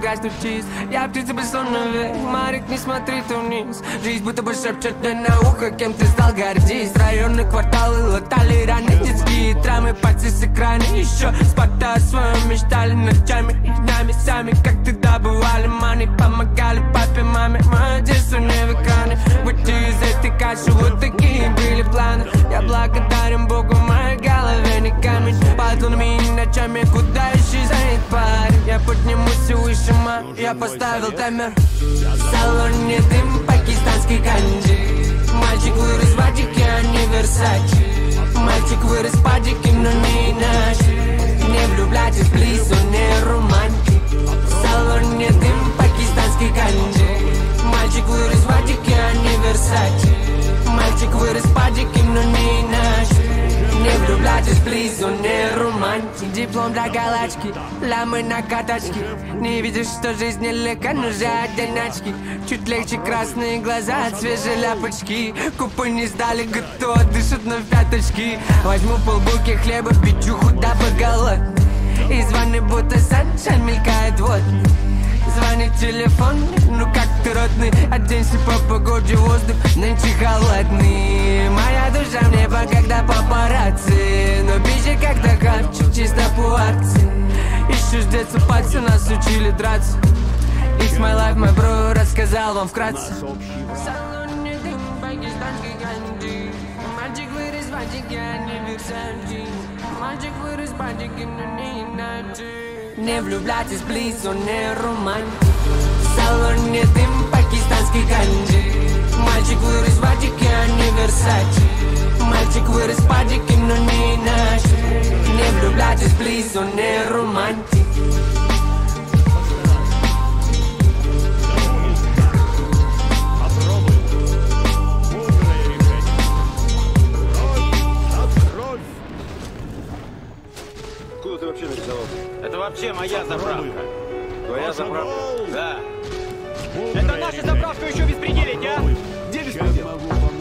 S7: Газ чист. Я птица бессонная, Марик, не смотри ты вниз. Жизнь будто бы шепчет мне на ухо Кем ты стал, гордись. Районные кварталы латали раны Детские. Травмы, пальцы с экрана Еще о своем мечтали Ночами и днями сами. Как тогда бывали мани Помогали папе, маме Мое детство не в экране Выйти из этой каши Вот такие были планы Я благодарен Богу, в моей голове не камень
S22: батлами и ночами Куда исчезает парень Я поднимусь выше, ма Я поставил таймер. В салоне дым пакистанский канди. Мальчик вырос в Атике, а не Версачи Мальчик вырос в падике, но не иначе. Не влюбляйтесь, плиз, он не романтик салоне дым пакистанский канди Мальчик вырос в Атике, а не Версачи Мальчик вырос в падике, но не иначе. Не влюбляйтесь, плиз, он не романтик. Диплом для галочки, ламы на каточке. Не видишь, что жизнь нелегка, же одиночки Чуть легче красные глаза от свежей ляпочки. Купы не сдали, готово дышат на пяточки. Возьму полбуки хлеба, печуху, дабы голодный И звоны будто саншайн мелькает вот. Звонит телефон, ну как ты родный. Оденься по погоде, воздух нынче холодный. Моя душа в небо, когда папарацци. Но пища как докапчик, чисто Еще с детства пальцы нас учили драться. It's my life, my bro, рассказал вам вкратце. Мальчик вырос в Атике, а не в Версачи Мальчик вырос в Атике, но не иначе не влюбляйтесь, плиз, он не романтик В салоне дым пакистанский канди Мальчик вырос в Атике, а не Версачи Мальчик вырос в падике, но не иначе Не влюбляйтесь, плиз, он не романтик
S23: вообще нарисовался?
S24: Это вообще моя заправка.
S23: Твоя заправка?
S24: Да. Это наша заправка еще беспределить, а?
S23: Где беспредел?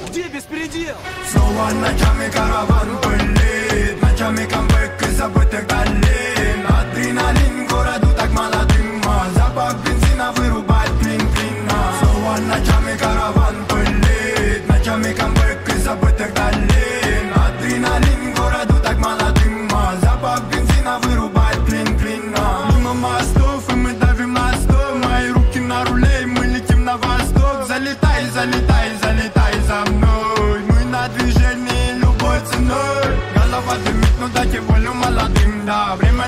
S23: Где беспредел?
S25: Снова ночами караван пылит Ночами камбэк из забытых долин Адреналин городу так мало дыма Запах бензина вырубает клин-клин Снова ночами караван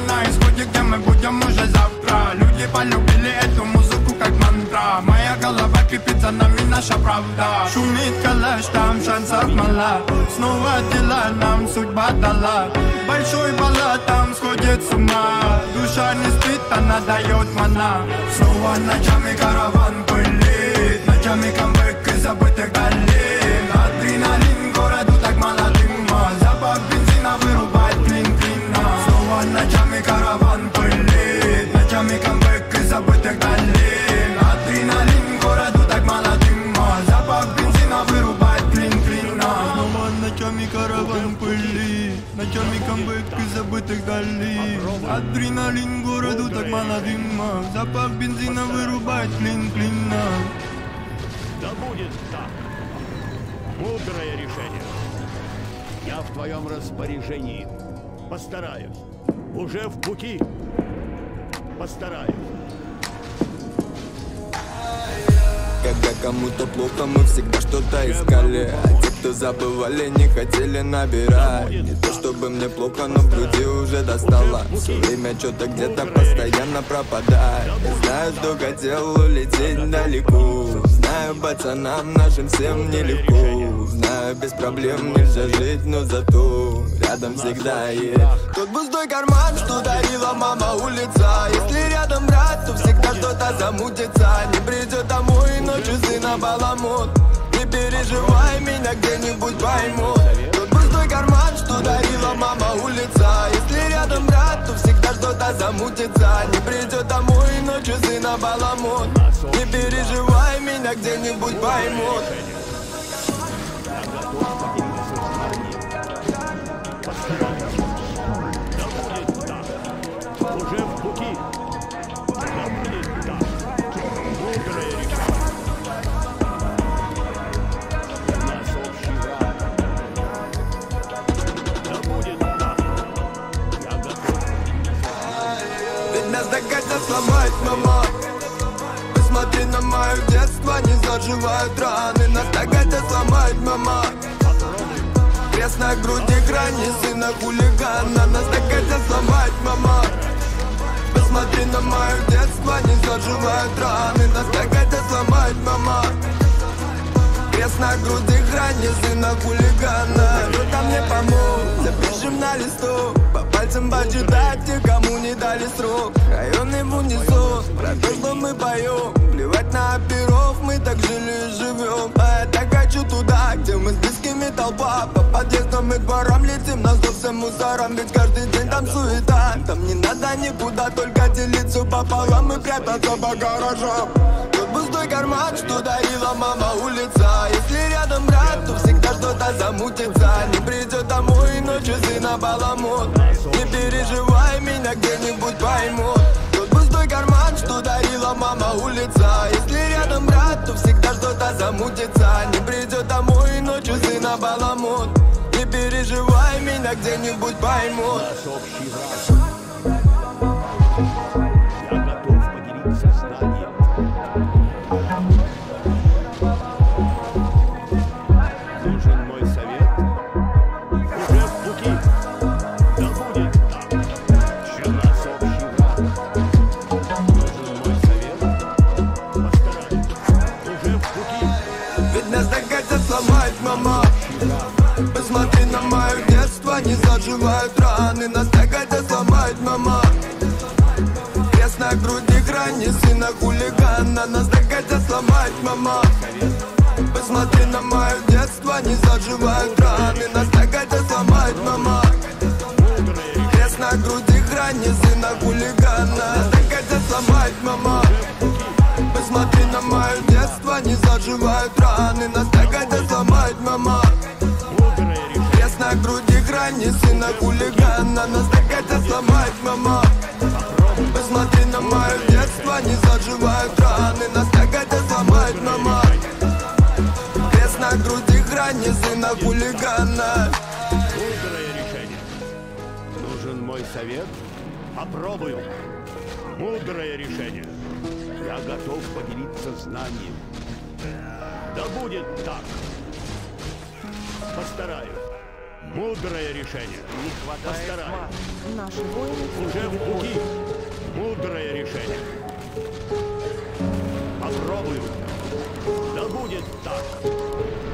S25: На исходе, где мы будем уже завтра. Люди полюбили эту музыку как мантра. Моя голова кипит, за нами наша правда. Шумит калаш, там шансов мало Снова дела нам судьба дала. Большой баллад там сходит с ума. Душа не спит, она дает мана. Снова ночами караван пылит. Ночами камбэк из забытых долин забытых долин Адреналин городу так мало дыма Запах бензина вырубает клин-клин
S26: Да будет так. Мудрое решение. Я в твоем распоряжении. Постараюсь. Уже в пути. Постараюсь.
S27: Когда кому-то плохо, мы всегда что-то искали кто забывали, не хотели набирать. Не то чтобы мне плохо, но в груди уже достало. Все время что-то где-то постоянно пропадает. Я знаю, что хотел улететь далеко Знаю, пацанам нашим всем нелегко Знаю, без проблем нельзя жить, но зато рядом всегда есть. Тот пустой карман, что дарила мама улица. Если рядом брат, то всегда что-то замутится. Не придет домой, но часы на баламут. Не переживай, меня где-нибудь поймут Тот пустой карман, что дарила мама улица. Если рядом брат, то всегда что-то замутится. Не придет домой, но часы на баламут. Не переживай, меня где-нибудь поймут сломать, мама. Посмотри на мое детство, не заживают раны. Нас догадят сломать, мама. Крест на груди грани сына хулигана. Нас так хотят сломать, мама. Посмотри на мое детство, не заживают раны. Нас так хотят сломать, мама Крест на груди грани сына хулигана Кто-то мне помог, запишем на листу По пальцам почитать те, кому не дали срок. Районы в унисон, про то, что мы поем. Плевать на оперов, мы так жили и живем. А я так хочу туда, где мы с близкими толпа. По подъездам и дворам летим на зов всем мусорам. Ведь каждый день там суета. Там не надо никуда, только делиться пополам И прятаться по гаражам пустой карман, что дарила мама улица. Если рядом брат, то всегда что-то замутится. Не придет домой, ночью сына баламут. Не переживай, меня где-нибудь поймут. Тот пустой карман, что дарила мама улица. Если рядом брат, то всегда что-то замутится. Не придет домой, ночью сына баламут. Не переживай, меня где-нибудь поймут мама Посмотри на мое детство, не заживают раны. Нас так хотят сломать, мама. Крест на груди грани сына хулигана. Нас так хотят сломать, мама. Посмотри на мое детство, не заживают раны. Нас так хотят сломать, мама. Крест на груди грани сына хулигана. Нас так хотят сломать, мама. Посмотри на мое детство, не заживают раны. Нас груди грани сына хулигана Нас так хотят сломать, мама Посмотри на мое детство, не заживают раны Нас так хотят сломать, мама Крест на груди грани сына хулигана
S18: Мудрое решение. Нужен мой совет? Попробую. Мудрое решение. Я готов поделиться знанием. Да будет так. Постараюсь. Мудрое решение. Не Постараюсь.
S28: Наши воины
S18: Уже в пути. Мудрое решение. Попробую. Да будет так.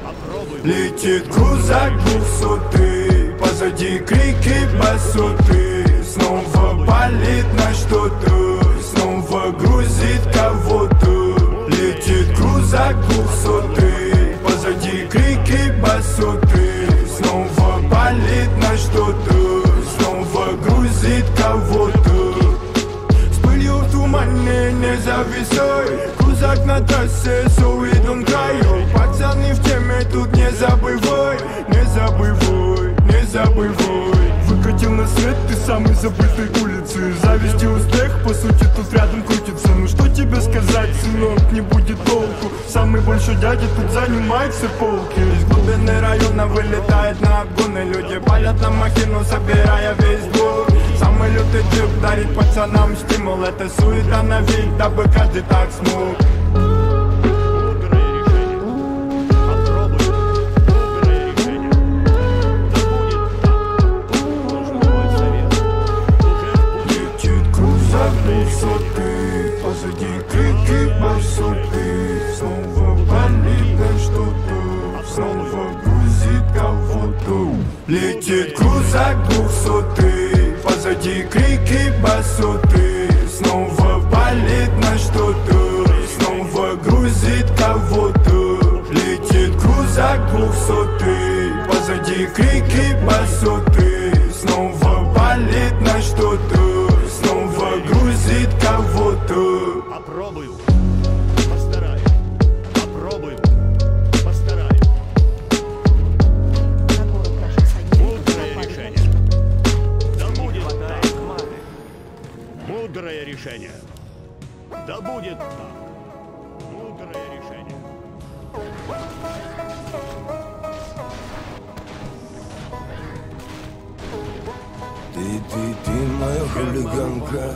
S18: Попробую.
S25: Летит крузак двухсотый Позади крики басоты Снова палит на что-то Снова грузит кого-то Летит крузак двухсотый Позади крики басоты Снова палит на что-то Снова грузит кого-то. С пылью в тумане не зависай Крузак на трассе с увидом краю Пацаны в теме тут не забывай Не забывай, не забывай. Выкатил на свет ты самый забытой улицы. Зависть и успех по сути тут рядом крутится. Ну что тебе сказать, сынок, не будет толку. Самый большой дядя тут занимает все полки Из глубины района вылетает на обгоны Люди палят на махину, собирая весь двор Самый лютый тип дарит пацанам стимул Это суета на вид, дабы каждый так смог Позади крики басоты Снова палит на что-то. Снова грузит кого-то. Летит крузак двухсотый Позади крики басоты Снова палит на что-то
S18: Да будет так. Мудрое решение.
S2: Ты, ты, ты моя хулиганка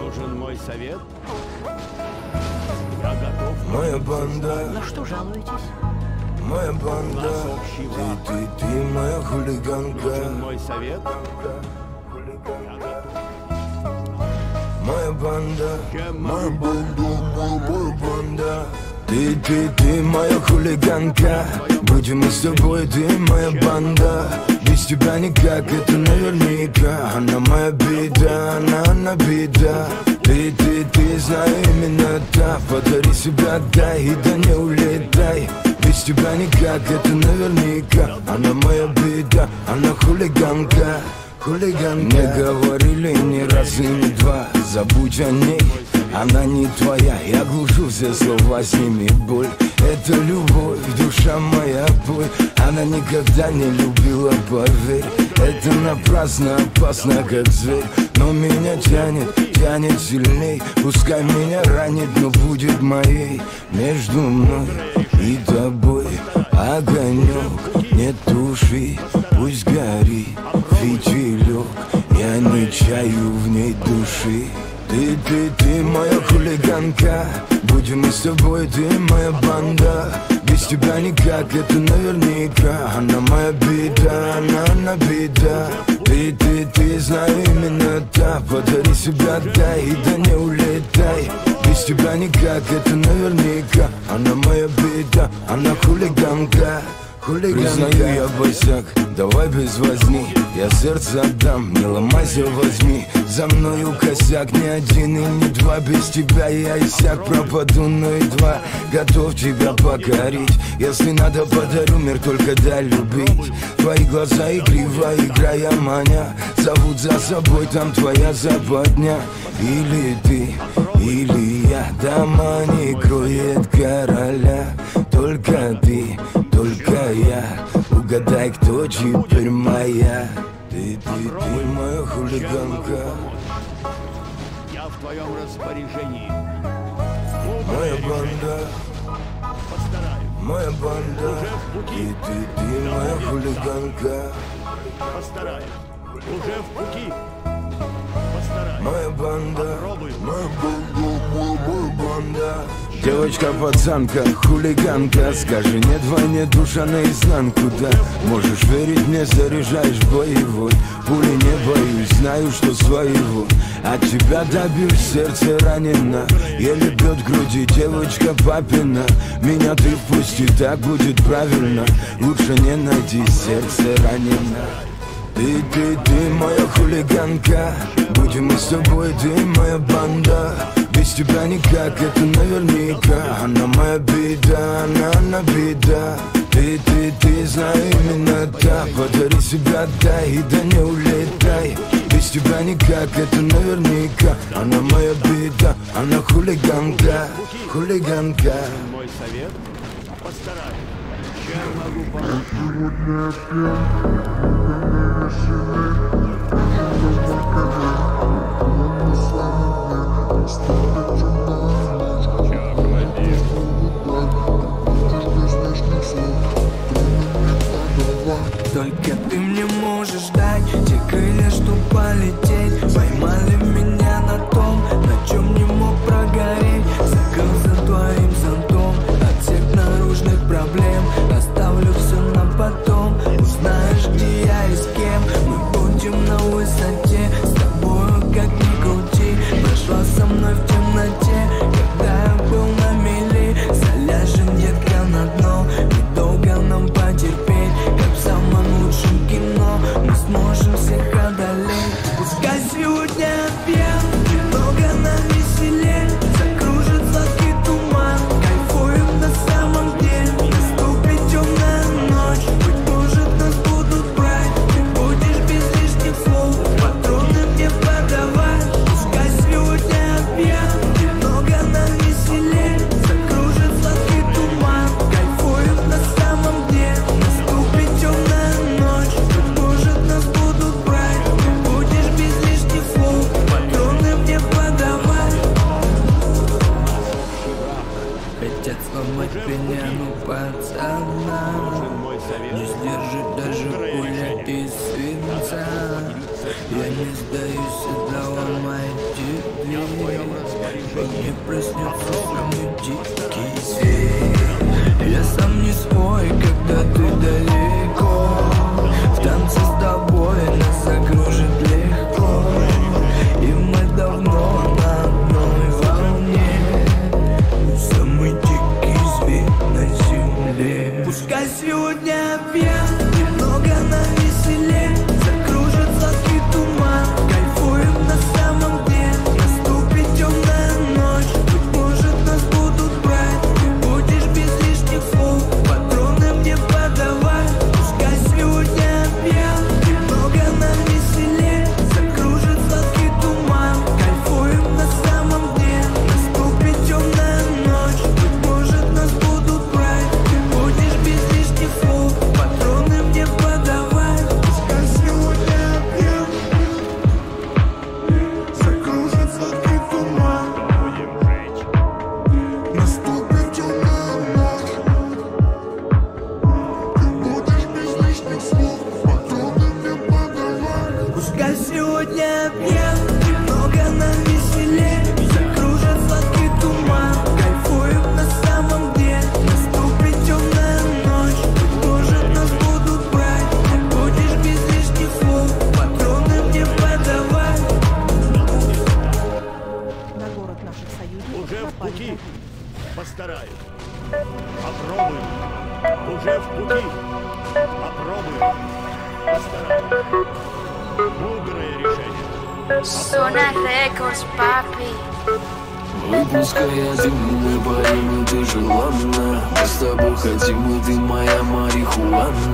S18: Нужен мой совет? Я готов.
S2: Моя банда
S28: На что жалуетесь?
S29: моя банда Ты, ты, ты моя хулиганка
S30: Мой совет
S29: банда, моя банда, моя, моя банда Ты, ты, ты моя хулиганка Будем мы с тобой, ты моя банда Без тебя никак, это наверняка Она моя беда, она, она беда Ты, ты, ты, знаю именно так Подари себя, дай, и да не улетай без тебя никак, это наверняка Она моя беда, она хулиганка Хулиганка Мне говорили не раз и не два. Забудь о ней, она не твоя. Я глушу все слова, сними боль. Это любовь, душа моя боль. Она никогда не любила, поверь. Это напрасно, опасно, как зверь. Но меня тянет, тянет сильней. Пускай меня ранит, но будет моей. Между мной и тобой огонек. Не туши, пусть горит фитилек Я не чаю в ней души. Ты, ты, ты моя хулиганка Будем мы с тобой, ты моя банда. Без тебя никак, это наверняка Она моя беда, она, она беда. Ты, ты, ты, знаю именно так Подари себя, дай, и да не улетай. Без тебя никак, это наверняка Она моя беда, она хулиганка Признаю я босяк, давай без возни. Я сердце отдам, не ломайся, возьми. За мною косяк, ни один и не два. Без тебя я иссяк, пропаду, но едва Готов тебя покорить. Если надо, подарю мир, только дай любить. Твои глаза игриво, играя маня. Зовут за собой, там твоя западня Или ты, или я Дома не кроет короля. Только ты, только я. Угадай, кто теперь моя. Ты, ты, ты моя хулиганка.
S30: Я в твоем распоряжении.
S29: Моя банда. Моя банда. Ты, ты, ты моя хулиганка.
S30: Постараюсь. Уже в пути
S29: Моя банда Моя банда, моя банда. Девочка-пацанка, хулиганка Скажи нет войне, душа наизнанку, да. Можешь верить мне, заряжаешь боевой. Пули не боюсь, знаю, что своего. От тебя добьюсь, сердце ранено. Еле бьет груди девочка папина. Меня ты впусти, так будет правильно. Лучше не найти, сердце ранено ты, ты, ты моя хулиганка. Будем мы с тобой, ты моя банда. Без тебя никак, это наверняка. Она моя беда, она, она беда. Ты, ты, ты, знаю именно так. Подари себя, дай, и да не улетай. Без тебя никак, это наверняка. Она моя беда, она хулиганка. Хулиганка.
S30: Мой совет. Постараюсь. Чем могу помочь?
S31: Только ты мне можешь дать те крылья, чтоб полететь Московская, ты милый парень, ты
S7: желанна Мы с тобой хотим, и ты моя марихуана.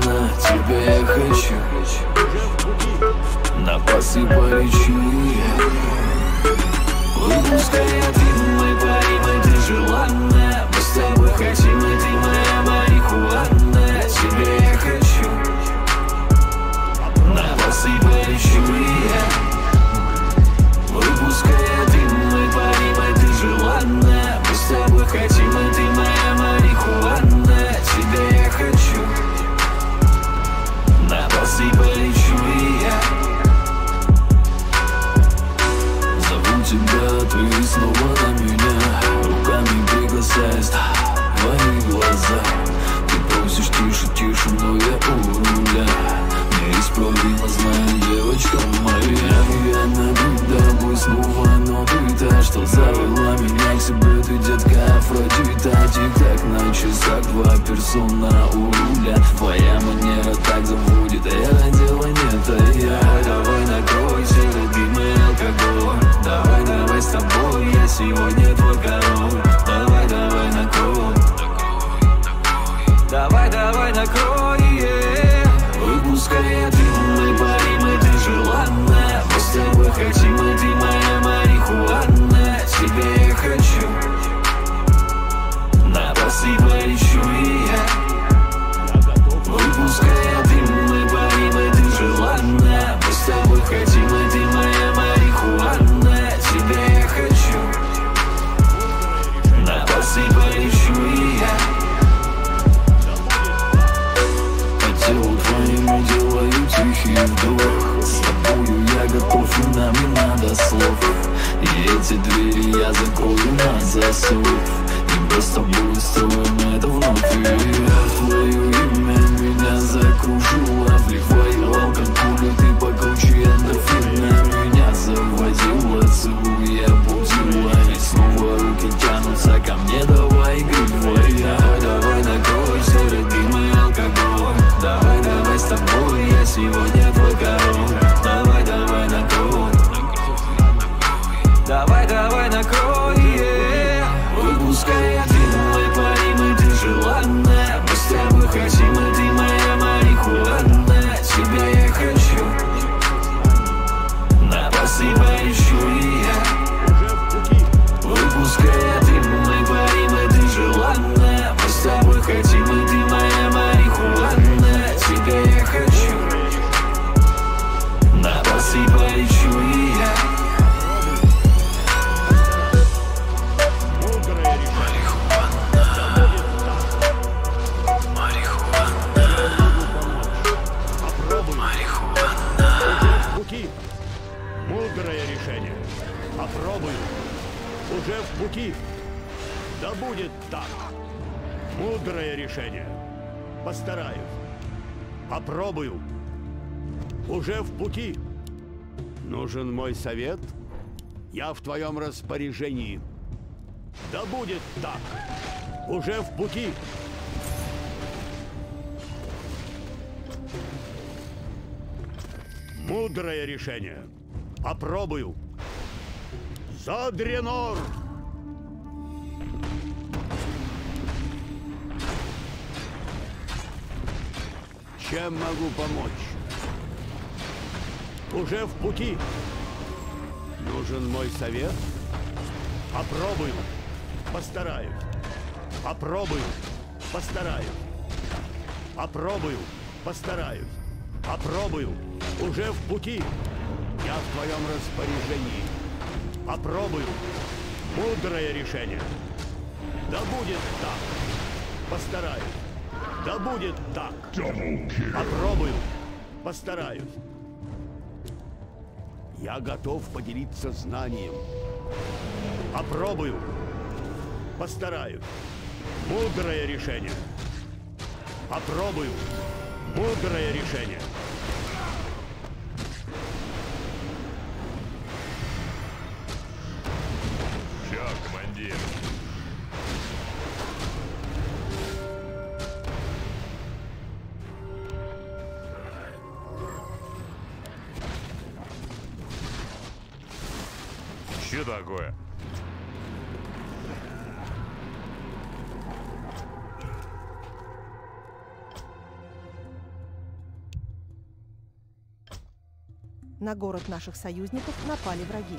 S32: 歌起。Совет? Я в твоем распоряжении. Да будет так. Уже в пути. Мудрое решение. Попробую. За Дренор! Чем могу помочь? Уже в пути. Нужен мой совет? Попробую. Постараюсь. Попробую. Постараюсь. Попробую. Постараюсь. Попробую. Уже в пути. Я в твоем распоряжении. Попробую. Мудрое решение. Да будет так. Постараюсь. Да будет так. Попробую. Постараюсь. Я готов поделиться знанием. Попробую. Постараюсь. Мудрое решение. Попробую. Мудрое решение.
S28: На город наших союзников напали враги.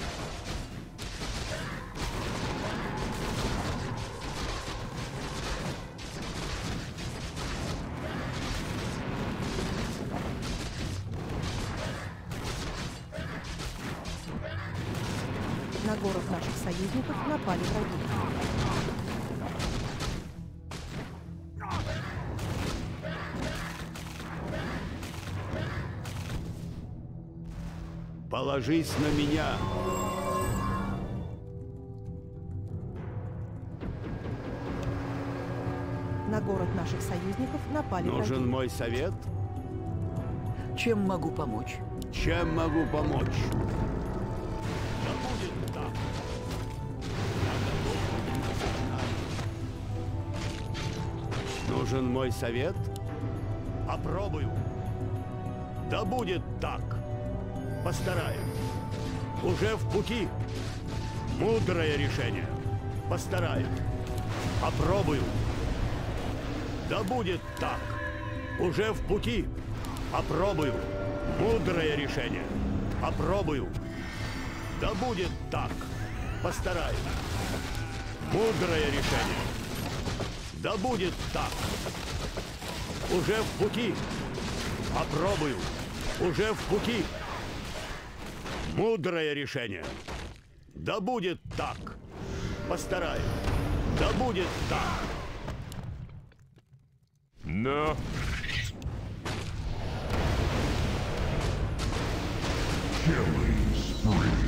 S32: Положись на меня.
S28: На город наших союзников напали
S32: Нужен
S28: враги.
S32: мой совет?
S33: Чем могу помочь?
S32: Чем могу помочь? Нужен мой совет? Попробую. Да будет так. Постараюсь. Уже в пути. Мудрое решение. Постараюсь. Попробую. Да будет так. Уже в пути. Попробую. Мудрое решение. Попробую. Да будет так. Постараюсь. Мудрое решение. Да будет так. Уже в пути. Попробую. Уже в пути. Мудрое решение. Да будет так. Постараюсь. Да будет так.
S34: Но... Killing spree.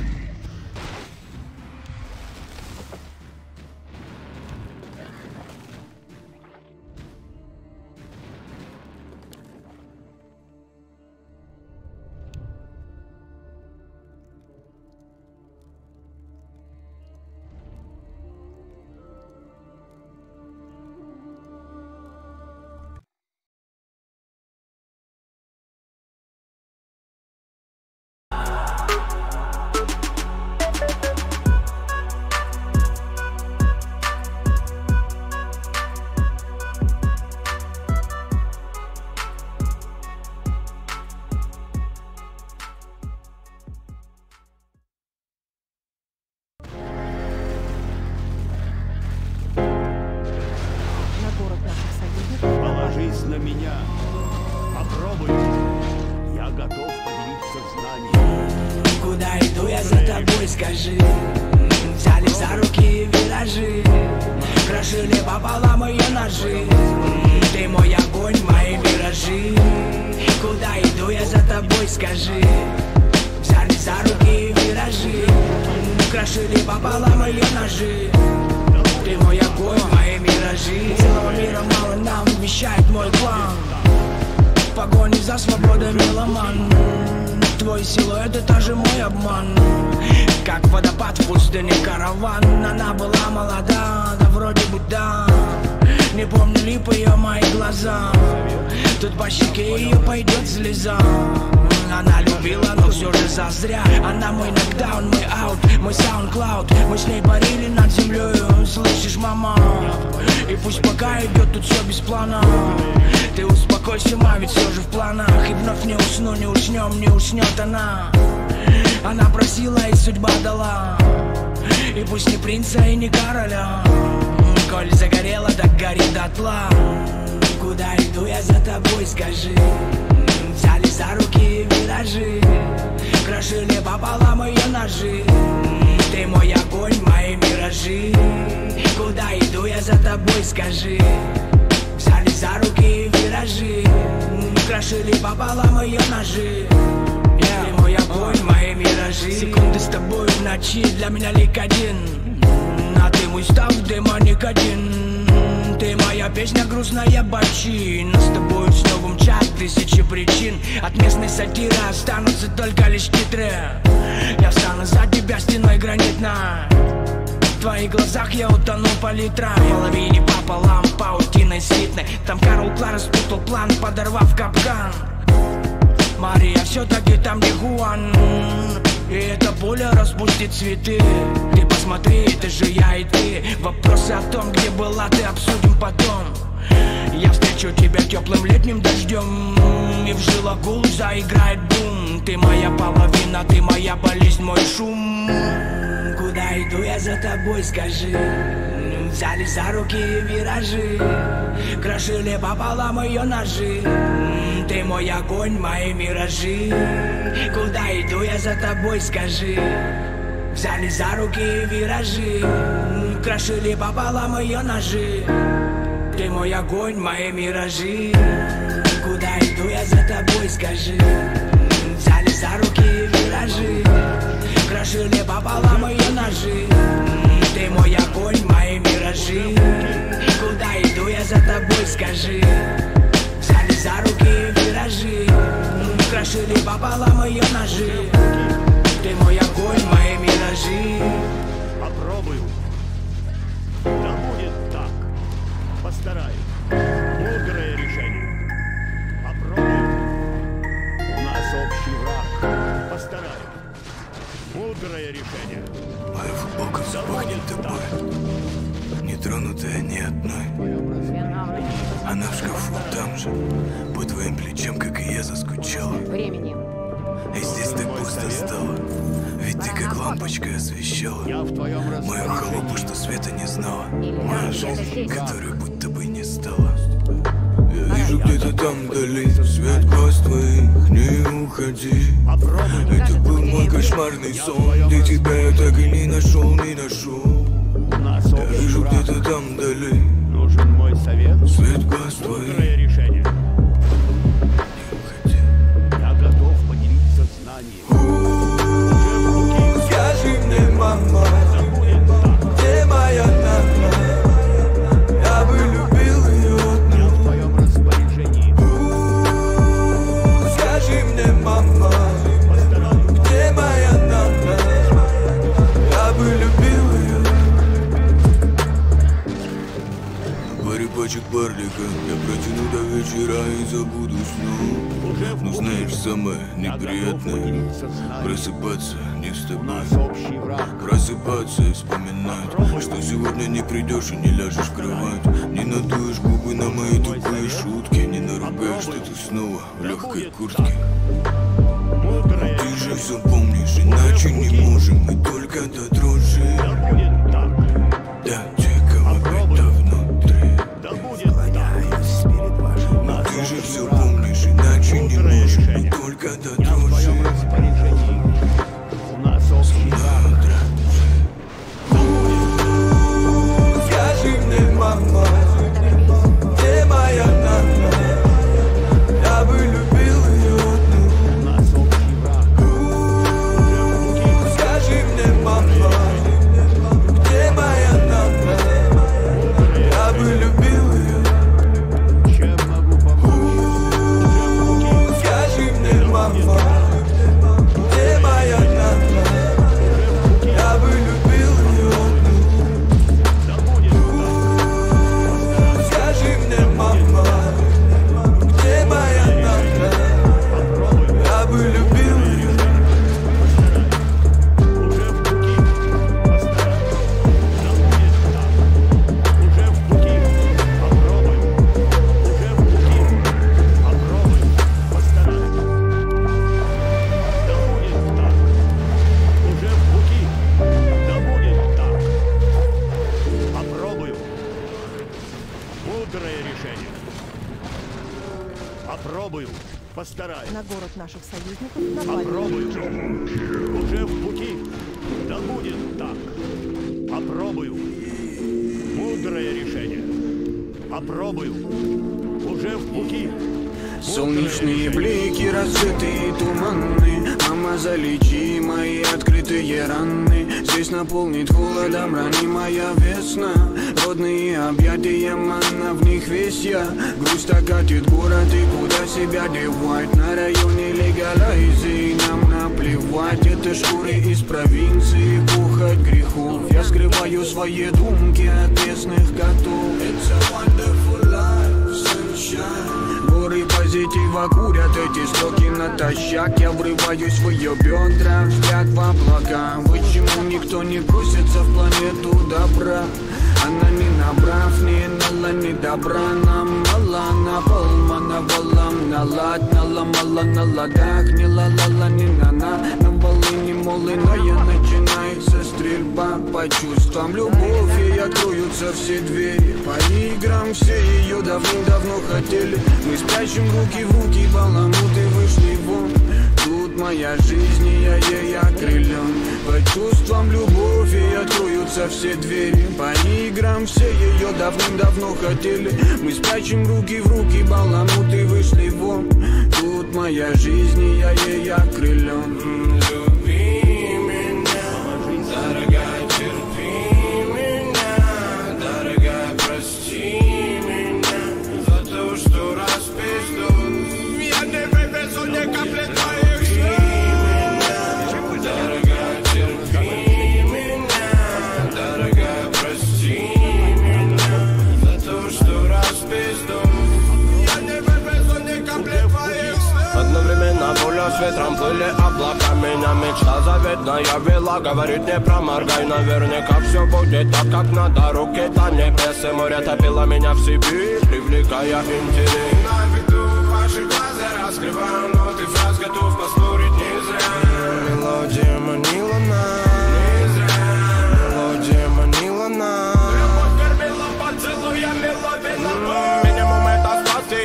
S35: За
S34: свободой меломан Твой силуэт это же мой обман. Как водопад в пустыне караван. Она была молода, да вроде бы да. Не помнили бы ее мои глаза. Тут по щеке ее пойдет слеза. Она любила, но все же зазря. Она мой нокдаун, мой аут, мой SoundCloud. Мы с ней парили над землей, слышишь, мама? И пусть пока идет тут все без плана. Ты успокойся, ма, ведь все же в планах. И вновь не усну, не уснем, не уснет она. Она просила и судьба дала. И пусть не принца и не короля. Коль загорела, так гори дотла. Куда иду я за тобой, скажи? Взяли за руки виражи. Крошили пополам ее ножи. Ты мой огонь, мои миражи. Куда иду я за тобой, скажи за руки виражи. Крошили пополам ее ножи. Ты мой огонь, мои миражи. Секунды с тобой в ночи для меня лик один. А ты мой став, демоник один. Ты моя песня грустная бочина. С тобой снова мчат тысячи причин. От местной сатиры останутся только лишь титры. Я встану за тебя стеной гранитной твоих глазах я утону по литрам Половине пополам, паутиной слитной. Там Карл Клар спутал план, подорвав капкан. Мария все-таки там не Хуан И эта пуля распустит цветы. Ты посмотри, это же я и ты. Вопросы о том, где была, ты обсудим потом. Я встречу тебя теплым летним дождем И в жилах гул заиграет бум. Ты моя половина, ты моя болезнь, мой шум Куда иду я за тобой, скажи. Взяли за руки виражи. Крошили пополам ее ножи. Ты мой огонь, мои миражи. Куда иду я за тобой, скажи? Взяли за руки виражи. Крошили пополам ее ножи. Ты мой огонь, мои миражи. Куда иду я за тобой, скажи? Взяли за руки виражи Крошили пополам ее ножи Ты мой огонь, мои миражи Куда иду я за тобой, скажи Взяли за руки виражи Крошили пополам ее ножи Ты мой огонь, мои миражи
S18: Попробую. Да будет так. Постараюсь. Мудрое решение. Попробую. У нас общий враг. Постараюсь. Мудрое решение.
S36: Моя футболка запахнет тобой Нетронутая ни одной. Она в шкафу там же По твоим плечам, как и я, заскучала.
S14: Времени.
S36: И здесь так пусто стало Ведь ты как лампочка освещала. Мою холопу, что света не знала. Моя жизнь, которой будто бы не стала вижу где-то там вдали. Свет глаз твоих, не уходи. Это был мой кошмарный сон. Где тебя я так и не нашел, не нашел Я вижу где-то там вдали.
S18: Нужен мой совет.
S36: Свет глаз твоих Паре пачек барлика Я протяну до вечера и забуду снова Но знаешь, самое неприятное Просыпаться не с тобой. Просыпаться и вспоминать Что сегодня не придешь и не ляжешь в кровать. Не надуешь губы на мои тупые шутки Не наругаешь, что ты снова в легкой куртке. Ты же все помнишь, иначе не можем Мы только до дрожи Мы только до дрожи
S18: У нас общий враг.
S2: Скажи мне, мама,
S37: Постараюсь.
S28: На город наших союзников напали.
S37: Попробую. Уже в пути. Да будет так. Попробую. Мудрое решение. Попробую. Уже в пути.
S14: Солнечные блики, разжитые туманны Мама, залечи мои открытые раны Здесь наполнит холодом ранимая весна. Родные объятия, манна, в них весь я. Грусть окатит город и куда себя девать? На районе легалайзи нам наплевать. Это шкуры из провинции, пухать грехов. Я скрываю свои думки от местных котов. It's a wonderful позитива курят эти строки натощак. Я врываюсь в ее бедра, взгляд в облака. Почему никто не бросится в планету добра? Она не набрав, не нала, не добра. Нам мала, на полмана, валам Налад, наломала на ладах. Не ла-ла-ла, не на-на На. Волыне молыная начинается стрельба По чувствам. Любовь, ей откроются все двери. По играм все ее давным-давно хотели. Мы спрячем руки в руки, баламуты вышли вон. Тут моя жизнь, и я ей окрылен. По чувствам любовь, ей откроются все двери. По играм все ее давным-давно хотели. Мы спрячем руки в руки, баламуты вышли вон. Тут моя жизнь, и я ей окрылен
S16: ветром плыли облака. Меня мечта заветная вела Говорит не проморгай Наверняка все будет так, как надо. Руки до небес и море топило меня в себе Привлекая интерес.
S38: На виду ваши глаза раскрываю ноты фраз Готов поспорить не зря. Мелодия манила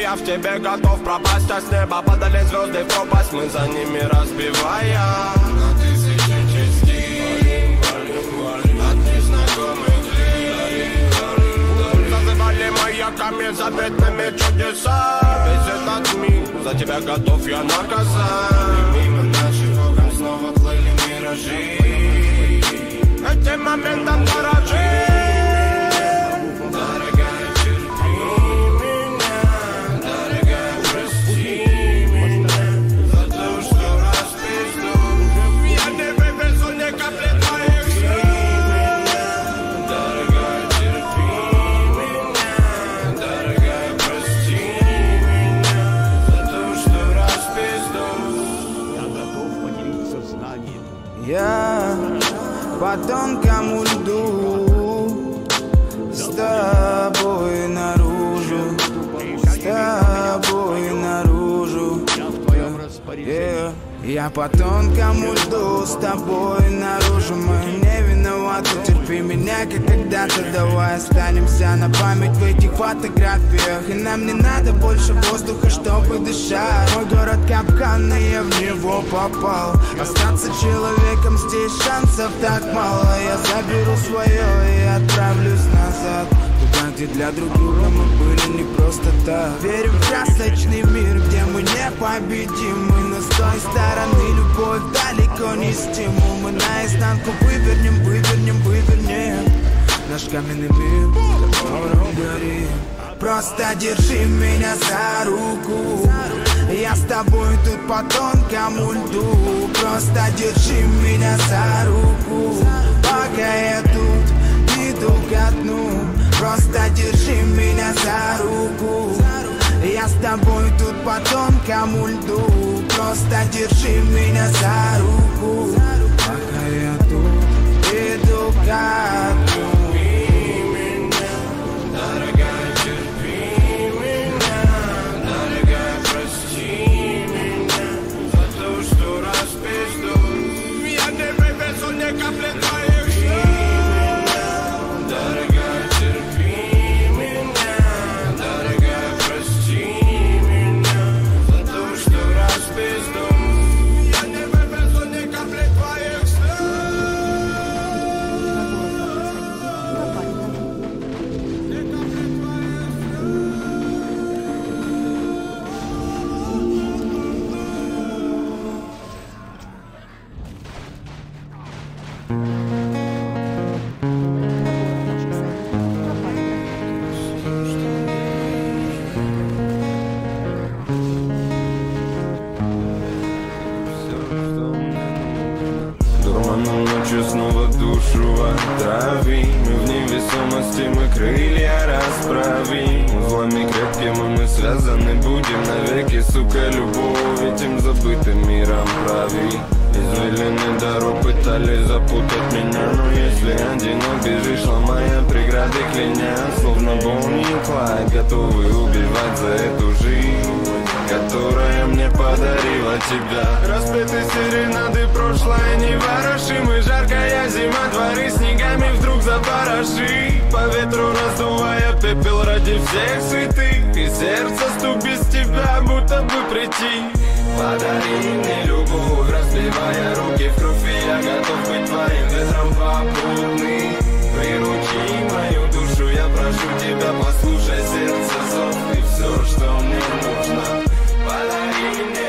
S16: Я в тебе готов пропасть А с неба падали звезды в пропасть. Мы за ними разбивая.
S38: На тысячи частей От незнакомых лиц
S16: Зазывали маяками заветными чудеса. Весь этот мир за тебя готов я наказать
S38: Мимо наших окон снова плыли миражи.
S16: Этим моментом дорожи
S39: по тонкому льду С тобой Я по тонкому льду с тобой наружу Мы не виноваты, терпи меня, как когда-то Давай останемся на память в этих фотографиях. И нам не надо больше воздуха, чтобы дышать. Мой город капкан, и я в него попал. Остаться человеком здесь шансов так мало. Я заберу свое и отправлюсь назад. Туда, где для друг друга мы были не просто так. Верим в красочный мир, мы непобедимы. Но с той стороны любовь далеко не стимул. Мы наизнанку вывернем, вывернем, вывернем. Наш каменный мир, которым горим. Просто держи меня за руку. Я с тобой тут по тонкому льду. Просто держи меня за руку. Пока я тут иду ко дну. Просто держи меня за руку Я с тобой тут по тонкому льду. Просто держи меня за руку. Пока я тут иду ко дну
S38: ночью снова душу отравим Мы в невесомости, мы крылья расправим. Узлами крепкими мы связаны будем навеки. Сука, любовь этим забытым миром правим Извилины дорог пытались запутать меня Но если одинок бежишь, ломая преграды кляня Словно Бонни и Клайд, готовы убивать за эту жизнь Которая мне подарила тебя. Распеты серенады, прошлое не ворошим И жаркая зима, дворы снегами вдруг запороши. По ветру раздувая пепел ради всех святых И сердце стук без тебя, будто бы прийти. Подари мне любовь, разбивая руки в кровь. И я готов быть твоим ветром попутный Приручи мою душу, я прошу тебя, послушай сердце зов. Ты все, что мне нужно Подари мне любовь,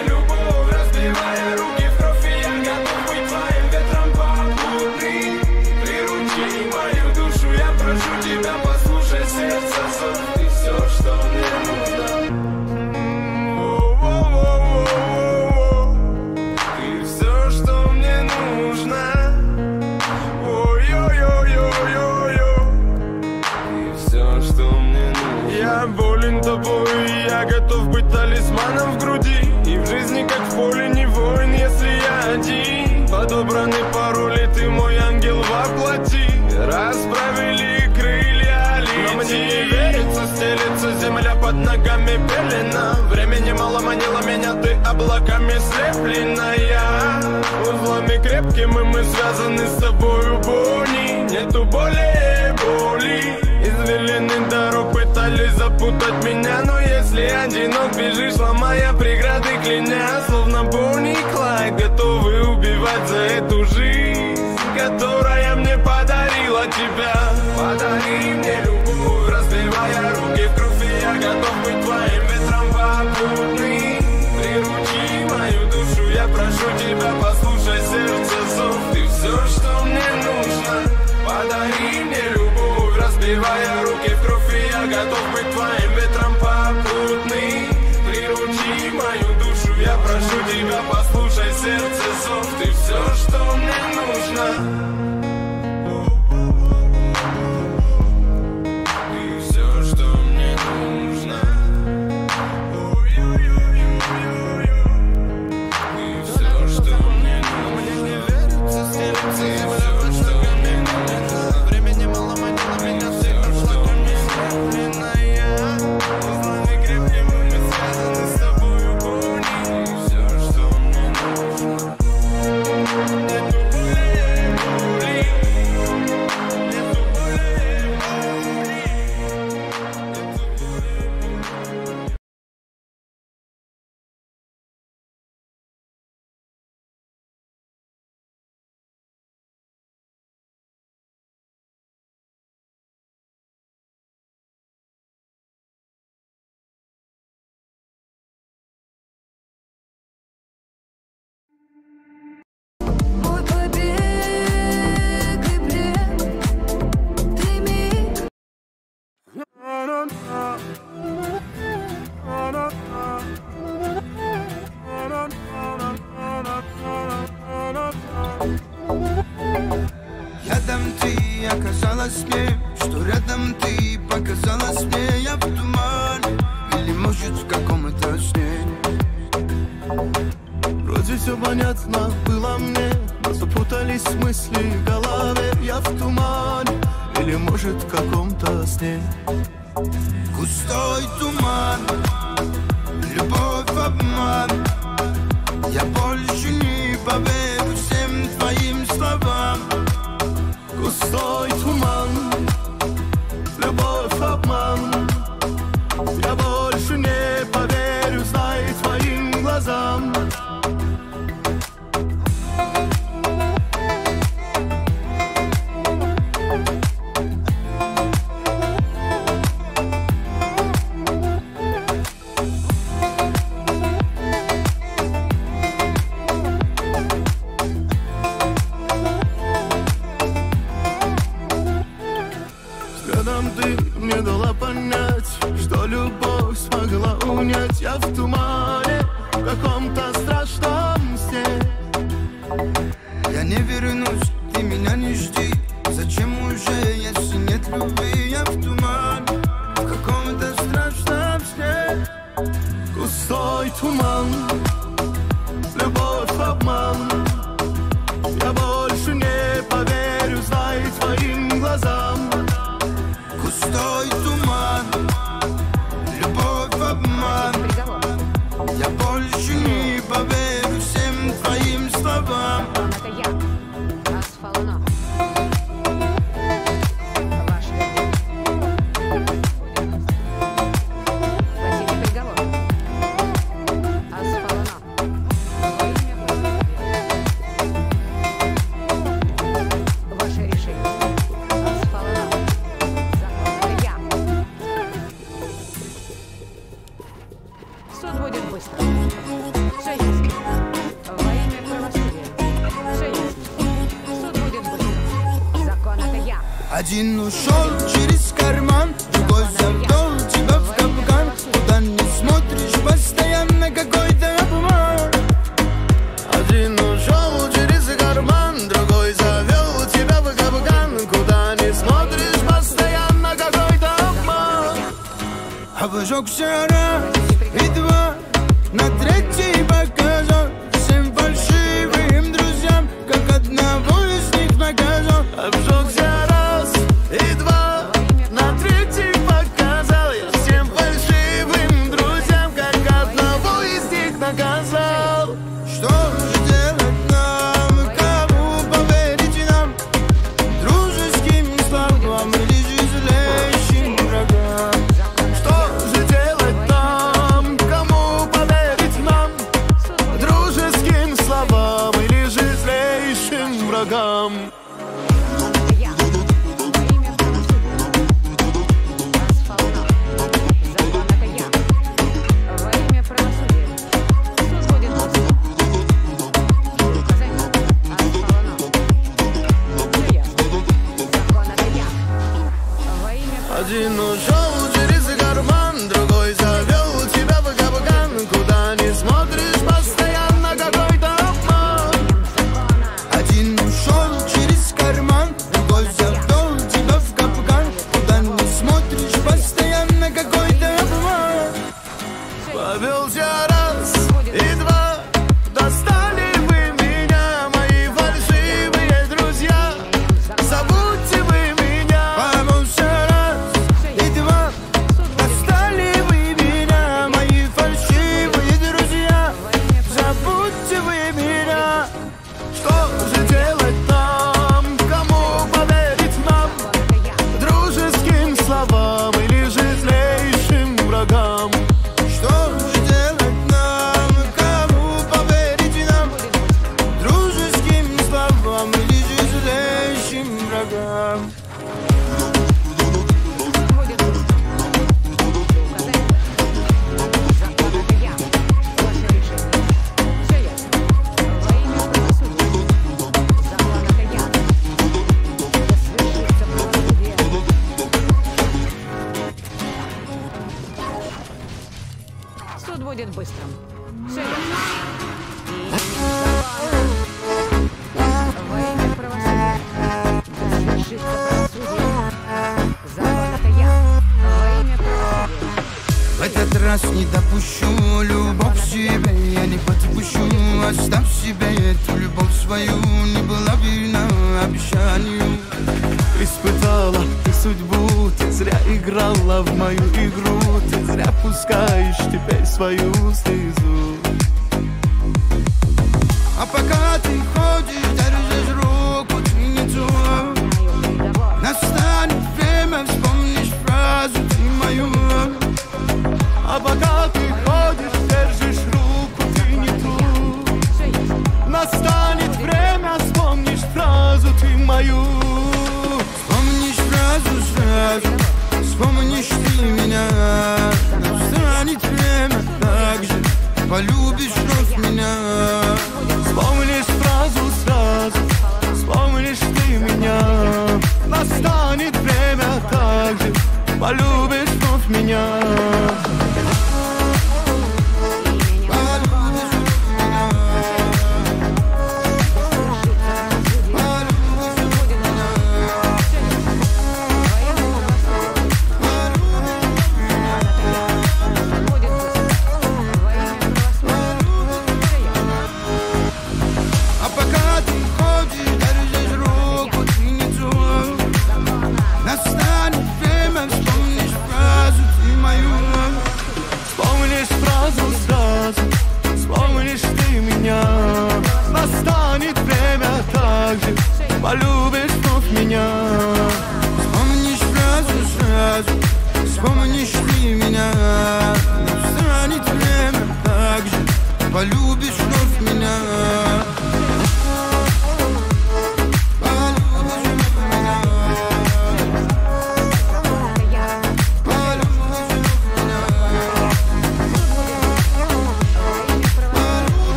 S38: ногами пелена. Времени мало манило меня, ты облаками слепленная. Узлами крепкими мы связаны с тобою, Бонни. Нету более боли. Извилины дорог пытались запутать меня Но если одинок бежишь, ломая преграды кляня Словно Бонни и Клайд готовы убивать за эту жизнь Которая мне подарила тебя Подари мне любовь, разбивая руки в я готов быть твоим ветром попутный Приручи мою душу, я прошу тебя, послушай сердце зов. Ты все, что мне нужно. Подари мне любовь, разбивая руки в кровь я готов быть твоим ветром попутный Приручи мою душу, я прошу тебя, послушай сердце зов. Ты все, что мне нужно
S40: Я больше не поверю всем Обжегся раз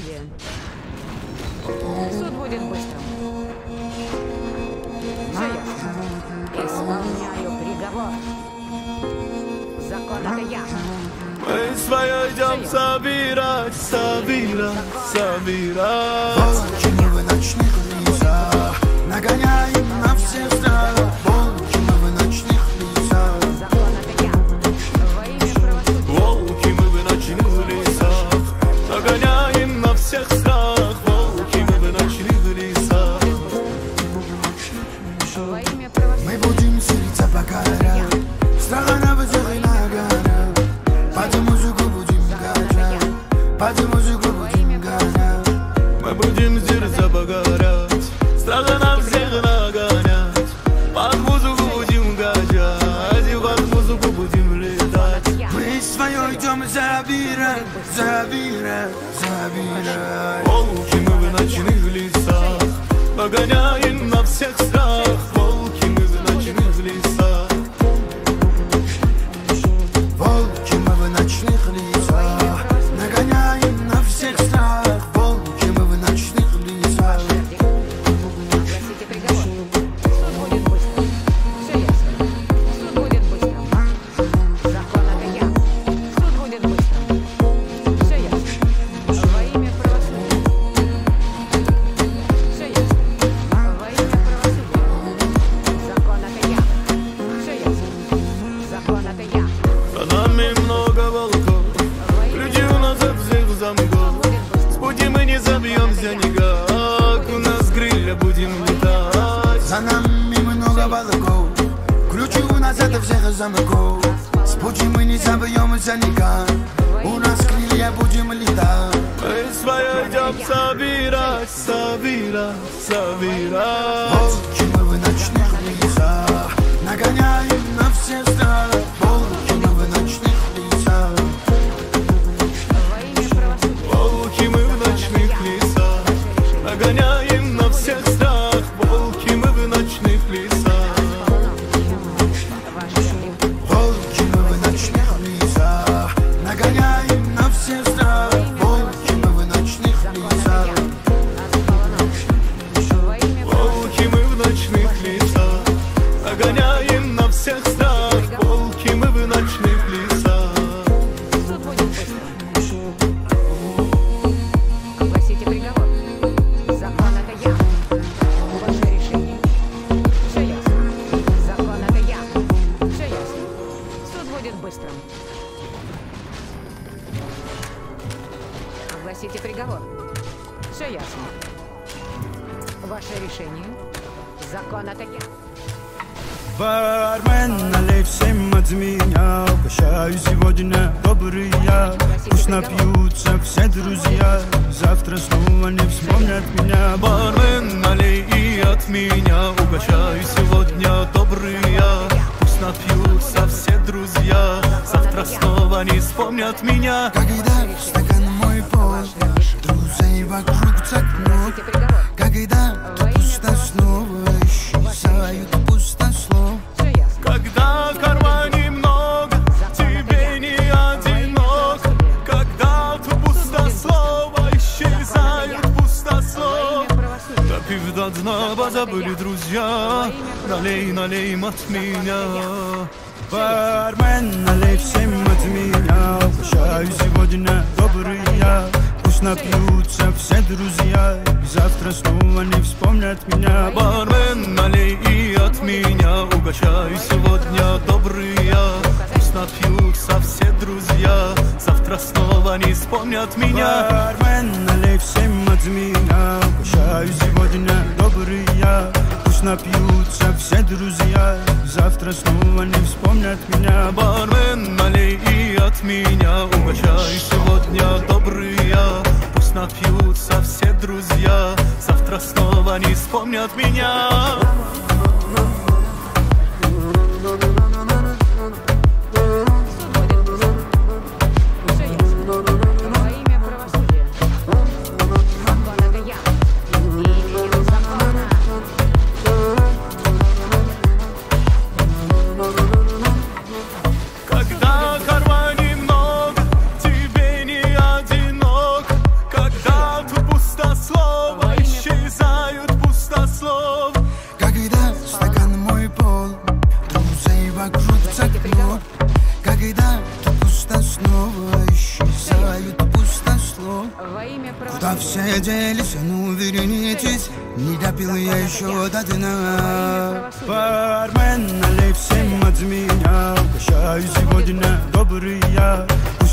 S41: студия. Суд будет быстрым.
S42: Заявка. Исполняю приговор. Закон это я.
S40: Мы свое идем собирать, собирать, собирать.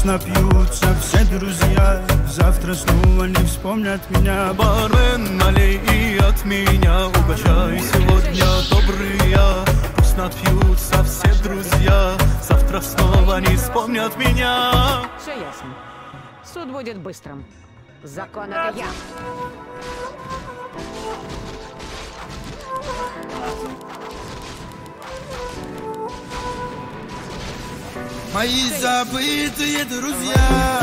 S43: Напьются все друзья Завтра снова не вспомнят меня
S42: Бармен, налей и от меня Угощай сегодня добрые Пусть напьются все друзья Завтра снова не вспомнят меня
S44: Все ясно. Суд будет быстрым. Закон это я.
S43: Мои забытые друзья.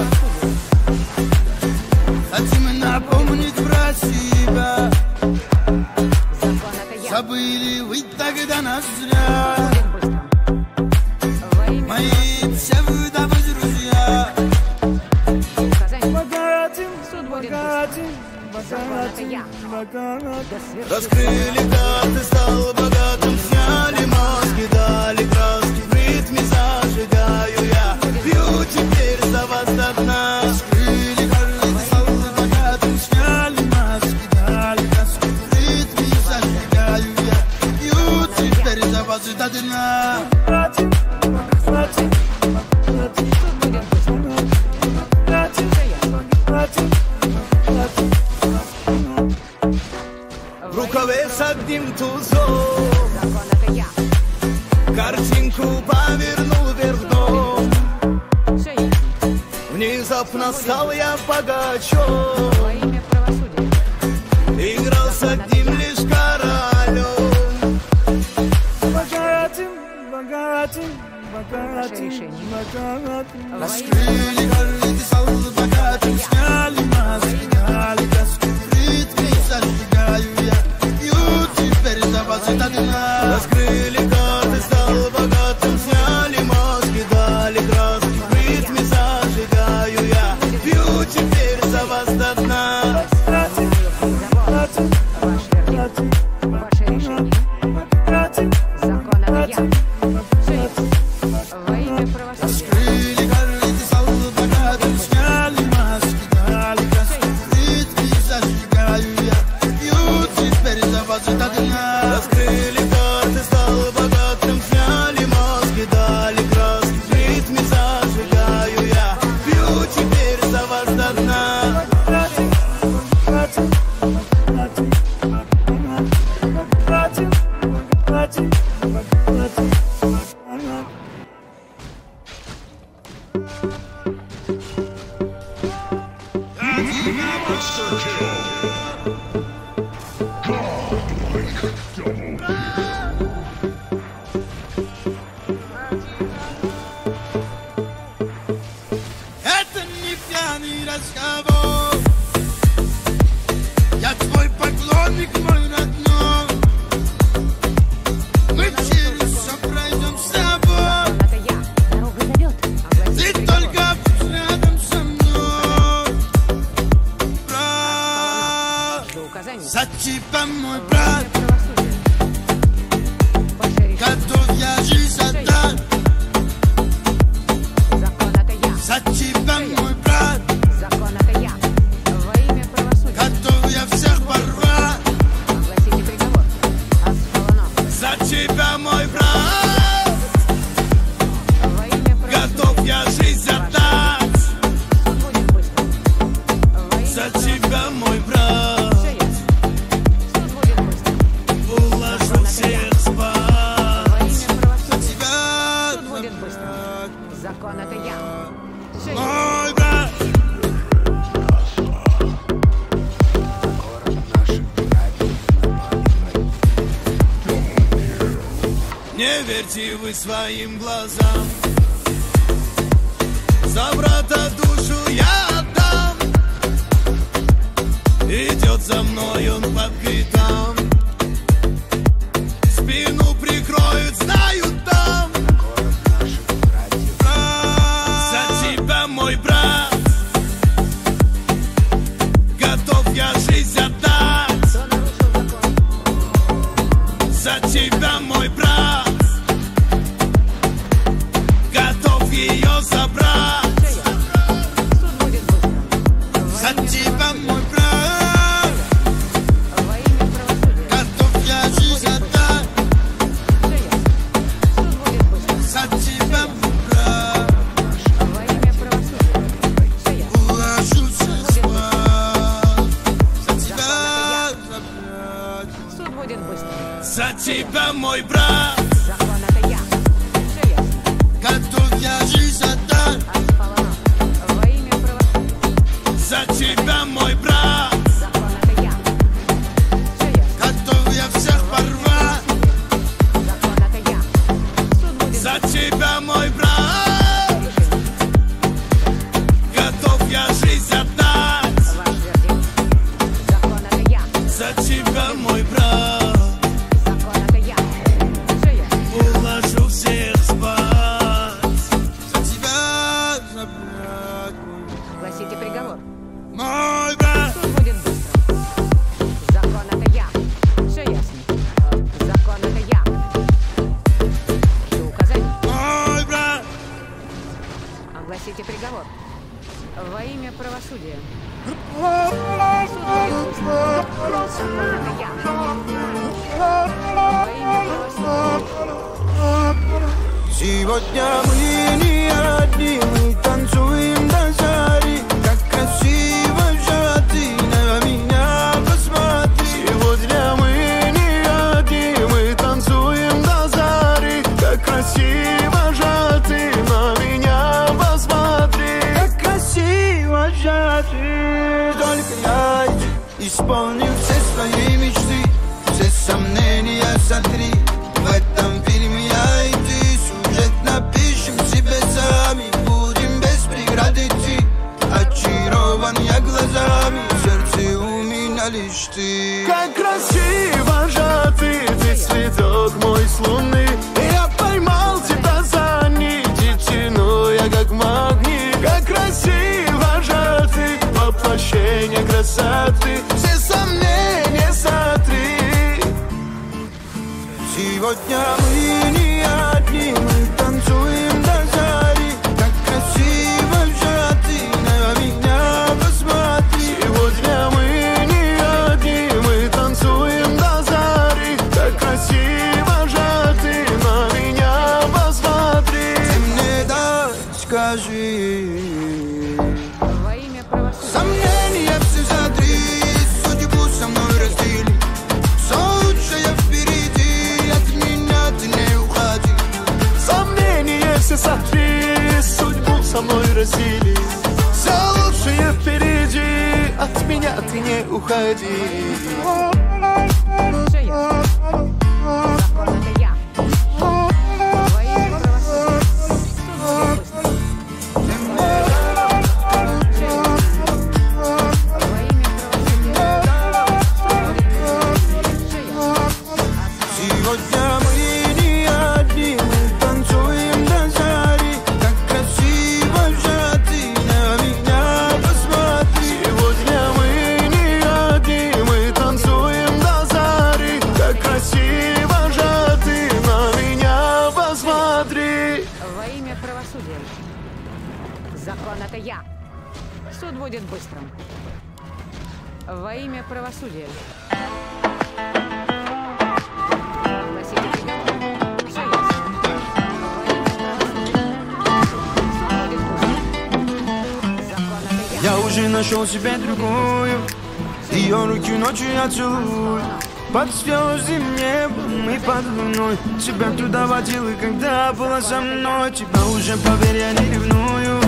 S43: Хотим напомнить про себя. Забыли вы тогда нас зря. Мои псевдовы друзья.
S44: Богатым, я. Да свершится.
S43: Раскрыли карты, стал богатым Сняли маски, дали краски В ритме зажигаю я Пью теперь за вас до дна Раскрыли карты, стал богатым Сняли маски, дали краски В ритме зажигаю я Пью теперь за вас до дна
S40: В рукаве с одним тузом Картинку повернул вверх дном. Внезапно стал я богачом. Играл с одним лишь королем.
S43: Богатым, богатым, богатым, богатым. Раскрыли карты, стал богатым. Сняли маски, дали краски В ритме зажигаю я. Пью теперь за вас до дна
S42: верьте вы своим глазам. За брата душу я отдам. Идет за мной он
S40: себя другую Ее руки ночью я целую
S31: Под звездным небом и под луной Тебя туда водил, и когда была со мной Тебя уже, поверь, я не ревную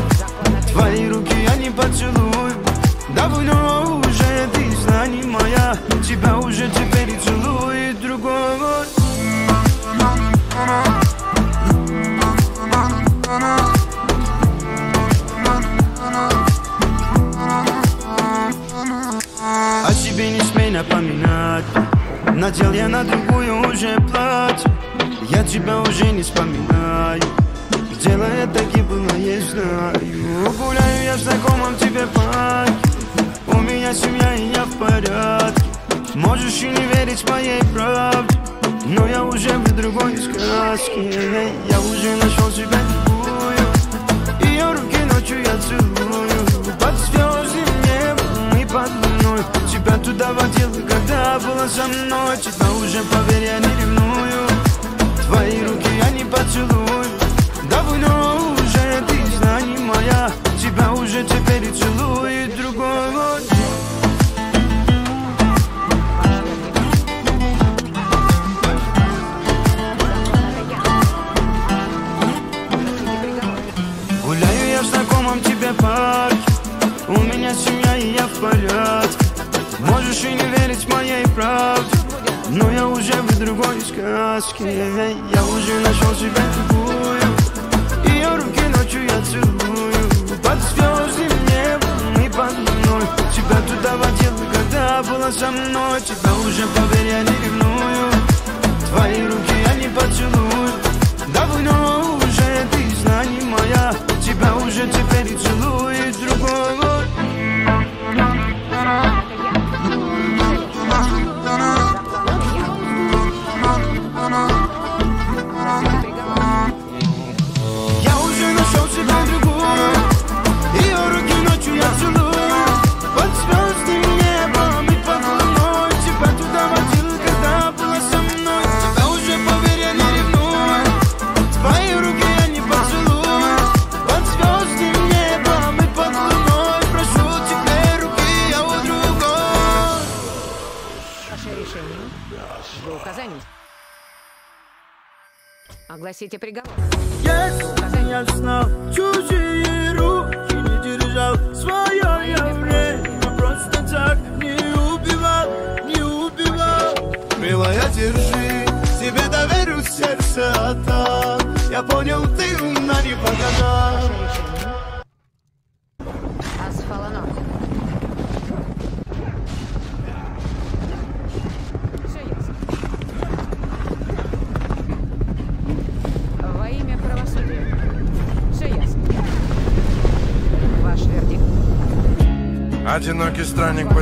S31: Твои руки я не поцелую Давно уже ты знаний моя Тебя уже теперь целую Надел я на другую уже платье. Я тебя уже не вспоминаю. Дело это было, я знаю. Гуляю я в знакомом тебе парке. У меня семья и я в порядке. Можешь и не верить моей правде Но я уже в другой сказке. Я уже нашел себя другую Ее руки ночью я целую Туда водил, когда была со мной. Тебя уже, поверь, я не ревную. Твои руки я не поцелую. Давно уже ты знаний моя Тебя уже теперь сказке Я уже нашел себе другую Ее руки ночью я целую Под звездным небом и под луной Тебя туда водил, когда была со мной Тебя уже, поверь, я не ревную Твои руки я не поцелую Давно уже ты знаний моя Тебя уже теперь и целует другой
S40: Огласите приговор.
S31: Если чужие руки Не держал. Свое я время Просто так не убивал, не убивал.
S42: Милая, держи, тебе доверю сердце отдам Я понял, ты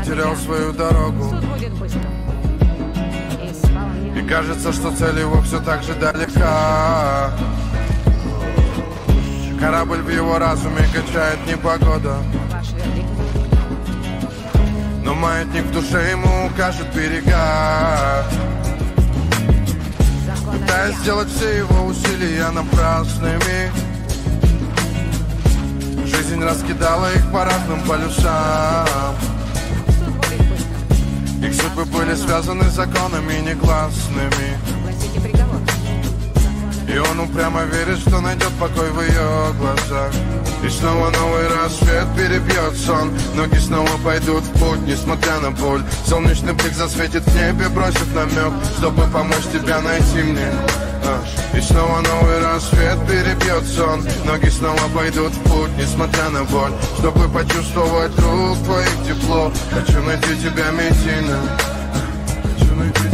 S45: потерял свою дорогу. И кажется, что цель его все так же далека. Корабль в его разуме качает непогода. Но маятник в душе ему укажет берега. Пытаясь сделать все его усилия напрасными. Жизнь раскидала их по разным полюсам Их судьбы были связаны законами негласными. И он упрямо верит, что найдет покой в ее глазах. И снова новый рассвет перебьет сон. Ноги снова пойдут в путь, несмотря на боль. Солнечный блик засветит в небе, бросив намек Чтобы помочь тебя найти мне И снова новый рассвет перебьет сон. Ноги снова пойдут в путь, несмотря на боль. Чтобы почувствовать рук твоих тепло. Хочу найти тебя, Медина Хочу найти тебя,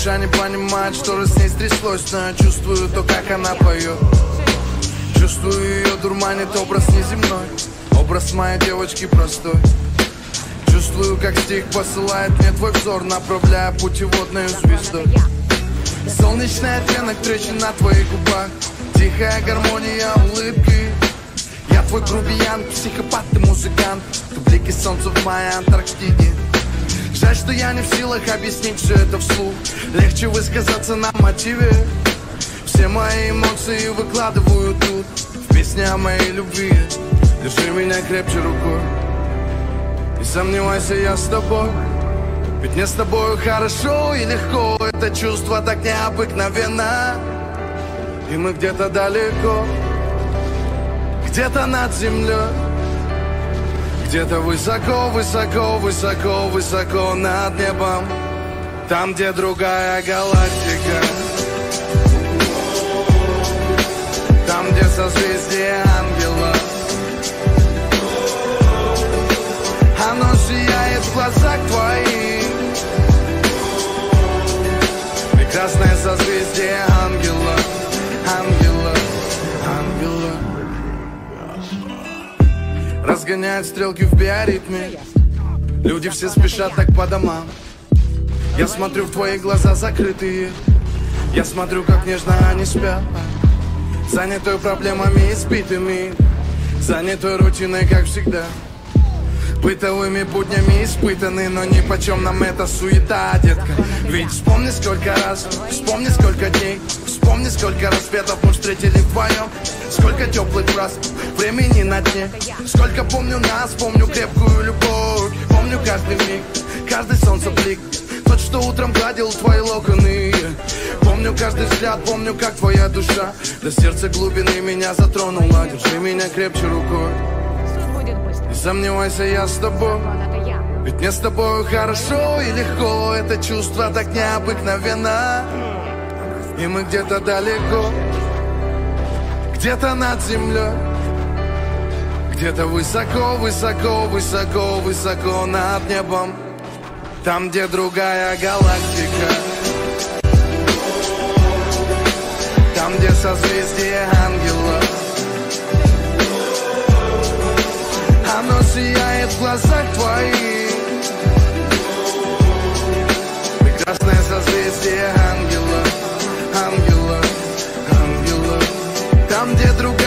S45: душа не понимает, что с ней стряслось Но я чувствую то, как она поет. Чувствую ее дурманит образ неземной Образ моей девочки простой. Чувствую, как стих посылает мне твой взор Направляя путеводную звездой Солнечный оттенок трещин на твоих губах Тихая гармония улыбки. Я твой грубиян, психопат и музыкант Ты блики солнца в моей Антарктиде Жаль, что я не в силах объяснить все это вслух. Легче высказаться на мотиве. Все мои эмоции выкладываю тут. В песне о моей любви. Держи меня крепче рукой. Не сомневайся, я с тобой. Ведь мне с тобою хорошо и легко. Это чувство так необыкновенно. И мы где-то далеко. Где-то над землей где-то высоко, высоко, высоко, высоко над небом. Там, где другая галактика. Там, где созвездие ангела. Оно сияет в глазах твоих. Прекрасное созвездие ангела Разгоняют стрелки в биоритме. Люди все спешат так по домам. Я смотрю в твои глаза закрытые. Я смотрю, как нежно они спят. Занятой проблемами избитыми. Занятой рутиной, как всегда. Бытовыми буднями испытаны, но ни почем нам эта суета, детка. Ведь вспомни сколько раз, вспомни сколько дней. Вспомни сколько рассветов мы встретили вдвоем. Сколько теплых фраз, времени на дне Сколько помню нас, помню крепкую любовь. Помню каждый миг, каждый солнцеблик. Тот, что утром гладил твои локоны. Помню каждый взгляд, помню, как твоя душа. До сердца глубины меня затронула Держи меня крепче рукой. Не сомневайся, я с тобой. Ведь мне с тобой хорошо и легко. Это чувство так необыкновенно. И мы где-то далеко. Где-то над землей Где-то высоко, высоко, высоко, высоко над небом. Там, где другая галактика. Там, где созвездие ангела. Оно сияет в глазах твоих. Прекрасное созвездие ангела Ангела, ангела. Там, где другая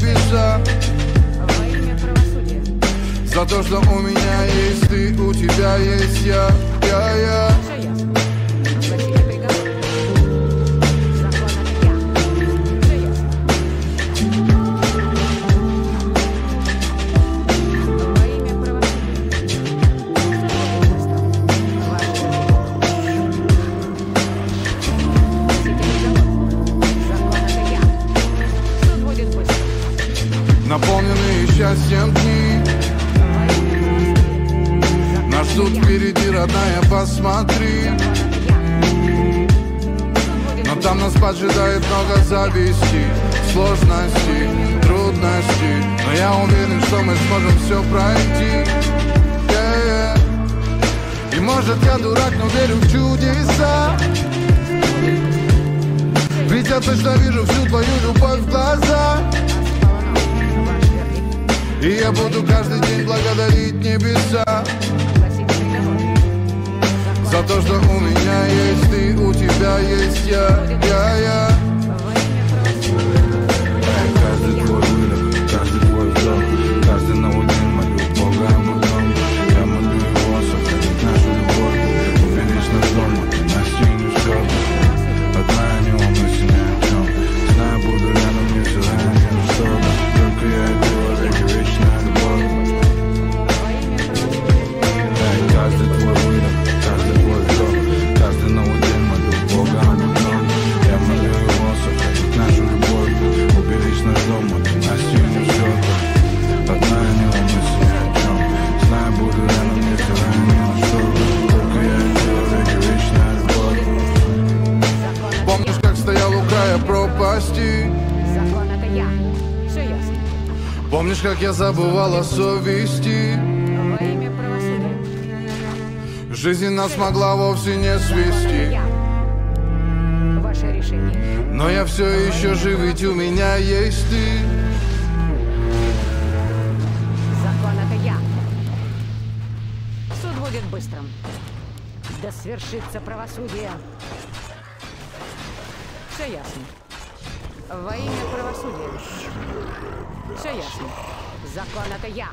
S45: небеса. За то, что у меня есть ты, у тебя есть
S36: я,
S41: я,
S45: я. забывала совести. Жизнь нас могла вовсе не свести. Но я все еще жив, ведь у меня есть ты.
S41: Закон это я. Суд будет быстрым. Да свершится правосудие. Все ясно. Во имя правосудия. Все ясно. Закон это я.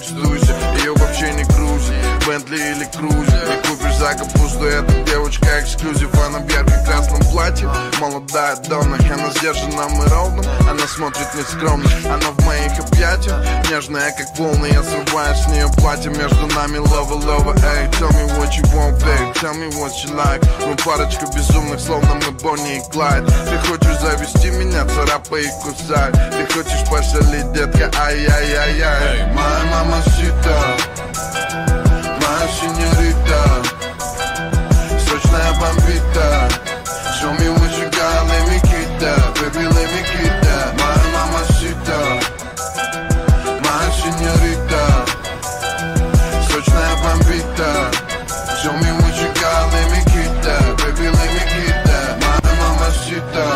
S45: Паренечек сдуйся Ее вообще не грузит, Бентли или Крузер. Не купишь за капусту, эта девочка эксклюзив. Она в ярко-красном платье, молодая давно Она сдержанным и ровным, она смотрит нескромно Она в моих объятиях, нежная как волны Я срываю с нее платье, между нами лова-лова Эй, tell me what you want, babe, tell me what you like. Мы парочка безумных, словно мы Бонни и Клайд. Ты хочешь завести меня, царапай и кусай. Ты хочешь пошалить, детка, ай-яй-яй-яй. Моя мама моя синьорита Сочная бомбита Show me what you got, let me get that Baby, let me get that Моя мамасита Моя синьорита Сочная бомбита Show me what you got, let me get that Baby, let me get that Моя мамасита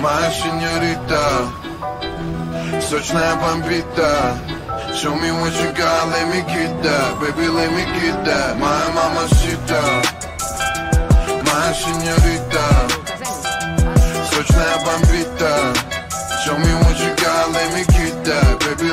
S45: Моя синьорита Сочная бомбита Show me what you got, let me get that. Baby, let me get that. My mamacita My señorita. Сочная a Show me what you got, let me get that. Baby,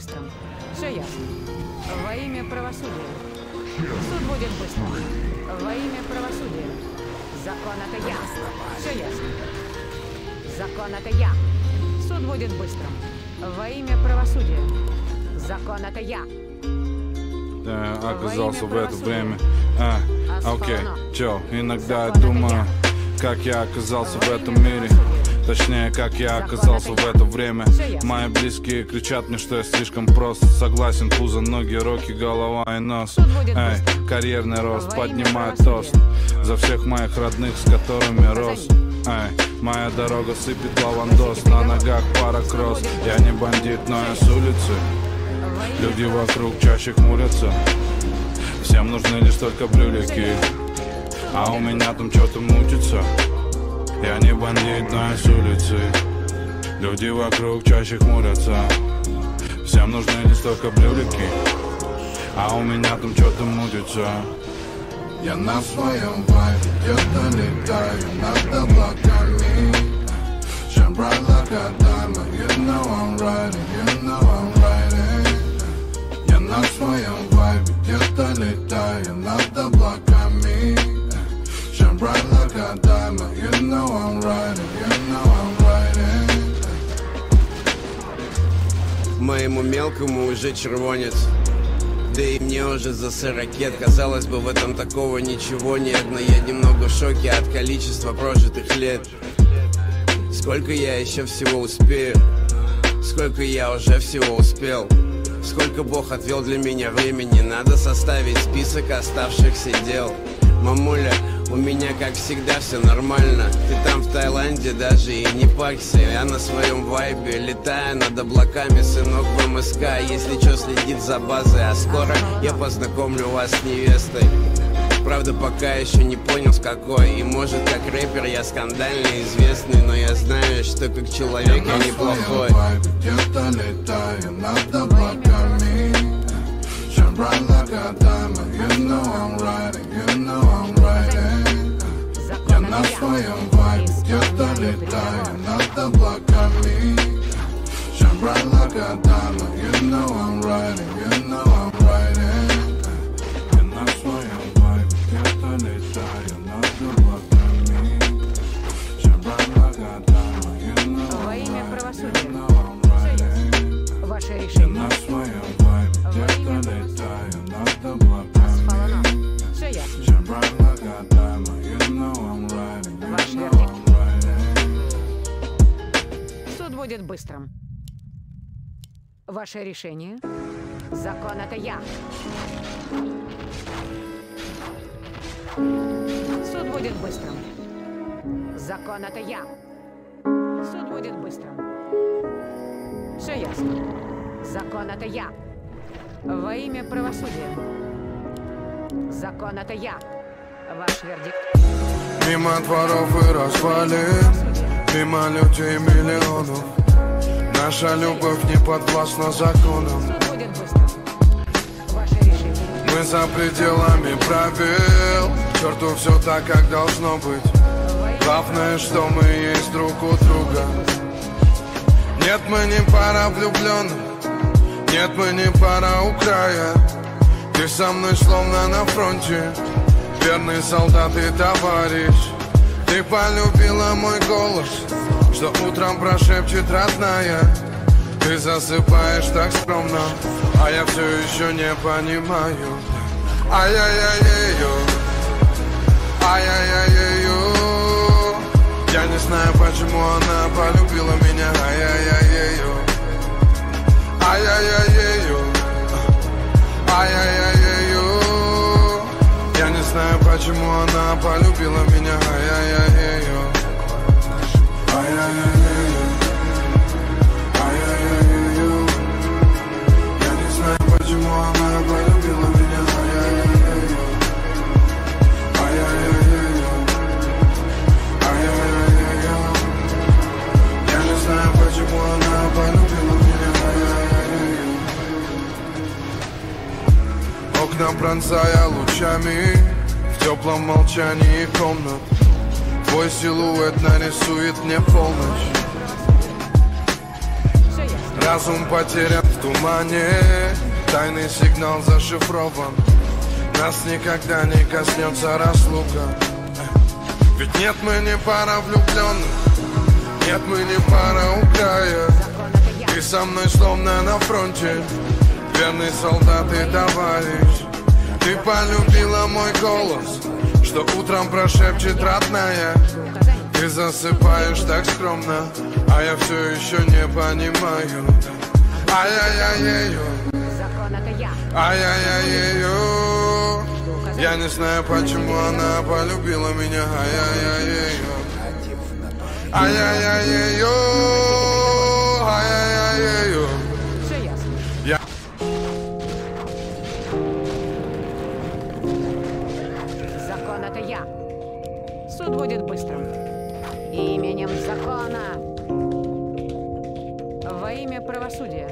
S41: быстрым. Все ясно. Во имя правосудия. Суд будет быстрым. Во имя правосудия. Закон это я. Все ясно. Закон это я. Суд будет быстрым. Во имя правосудия. Закон это я.
S46: Да, оказался в это время. А, окей, чё, иногда я думаю, как я оказался в этом мире. Точнее, как я оказался в это время. Мои близкие кричат мне, что я слишком прост. Согласен, пузо, ноги, руки, голова и нос. Эй, карьерный рост, поднимаю тост За всех моих родных, с которыми рос. Эй, моя дорога сыпет лавандос На ногах пара кросс Я не бандит, но я с улицы. Люди вокруг чаще хмурятся. Всем нужны лишь только брюлики А у меня там что-то мутится Я не бандит, но я с улицы Люди вокруг чаще хмурятся. Всем нужны лишь только брюлики А у меня там что-то мутится.
S45: Я на своем вайбе где-то летаю над облаками. Shine bright like a diamond You know I'm riding, you know I'm riding Я на своем вайбе где-то летаю над облаками. Shine bright like a diamond Know I'm riding, you know I'm riding.
S47: Моему мелкому уже червонец. Да и мне уже за сорокет Казалось бы, в этом такого ничего нет. Но я немного в шоке от количества прожитых лет. Сколько я еще всего успею? Сколько я уже всего успел? Сколько Бог отвел для меня времени? Надо составить список оставшихся дел Мамуля, у меня как всегда все нормально. Ты там в Таиланде даже и не парься. Я на своем вайбе летаю над облаками Сынок в МСК, если что, следит за базой. А скоро я познакомлю вас с невестой. Правда, пока еще не понял с какой. И может, как рэпер я скандальный, известный Но я знаю, что как человек я неплохой.
S45: Где-то летаю над облаками. Like a diamond You know I'm riding, know I'm riding Я на своем вайбе где-то летаю над облаками Shine bright like a diamond You know I'm riding, you know I'm riding
S41: Будет быстрым. Ваше решение. Закон это я. Суд будет быстрым. Закон это я. Суд будет быстрым. Все ясно. Закон это я. Во имя правосудия. Закон это я. Ваш вердикт.
S45: Мимо дворов и развалин Мимо людей миллионов. Наша любовь не подвластна законам. Мы за пределами правил. Черту все так, как должно быть. Главное, что мы есть друг у друга. Нет, мы не пара влюбленных Нет, мы не пара у края. Ты со мной словно на фронте. Верный солдат и товарищ Полюбила мой голос Что утром прошепчет родная. Ты засыпаешь так скромно А я все еще не понимаю. Ай-яй-яй-яй-ю Ай-яй-яй-яй-ю. Я не знаю, почему она полюбила меня. Ай-яй-яй-яй-ю Ай-яй-яй-яй-ю. Не знаю, почему она полюбила меня. Ай-яй-яй-яй-ю Я Я не знаю, почему она полюбила меня Ай-яй-яй-яй-ю Окна пронзая лучами теплом молчании комнат. Твой силуэт нарисует мне полночь. Разум потерян в тумане. Тайный сигнал зашифрован. Нас никогда не коснется разлука. Ведь нет, мы не пара влюбленных. Нет, мы не пара у края. Ты со мной словно на фронте. Верный солдат и товарищ Ты полюбила мой голос Что утром прошепчет родная. Ты засыпаешь так скромно А я все еще не понимаю.
S41: Закон это я.
S45: Не знаю, почему она полюбила меня. Ай-яй-яй-яй-ю. Ай-яй-яй-яй-ю. Ай-яй-яй-яй-ю я.
S41: Суд будет быстрым. Именем закона. Во имя правосудия.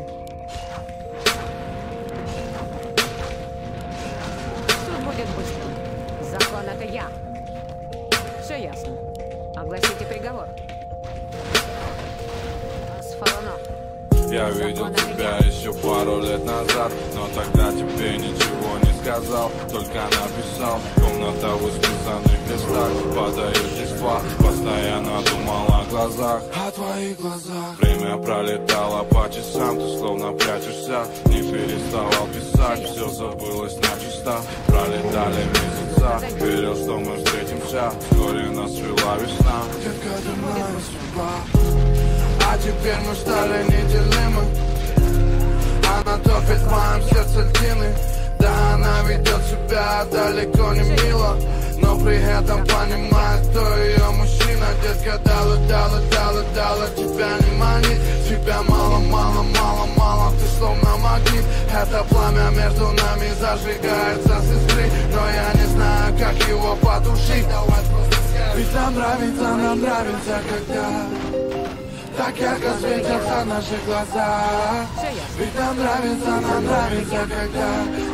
S41: Суд будет быстрым. Закон это я. Все ясно. Огласите приговор. Асфалоно.
S46: Я видел тебя еще пару лет назад Но тогда тебе ничего не сказал Только написал Комната в исписанных листах Падают листва Постоянно думал о глазах
S45: О твоих глазах.
S46: Время пролетало по часам Ты словно прячешься. Не переставал писать Все забылось начисто Пролетали месяца Верил, что мы встретимся. Вскоре нас свела весна.
S45: Детка, ты моя судьба. А теперь мы стали неделимы. Она топит в моем сердце льдины Да, она ведет себя далеко не мило Но при этом понимает, кто ее мужчина Детка, дала, дала, дала, дала Тебя не манит. Тебя мало, мало, мало, мало Ты словно магнит. Это пламя между нами зажигается с искры Но я не знаю, как его потушить. Ведь нам нравится, нам нравится, когда так ярко светятся наши глаза. Ведь нам нравится, нам нравится, когда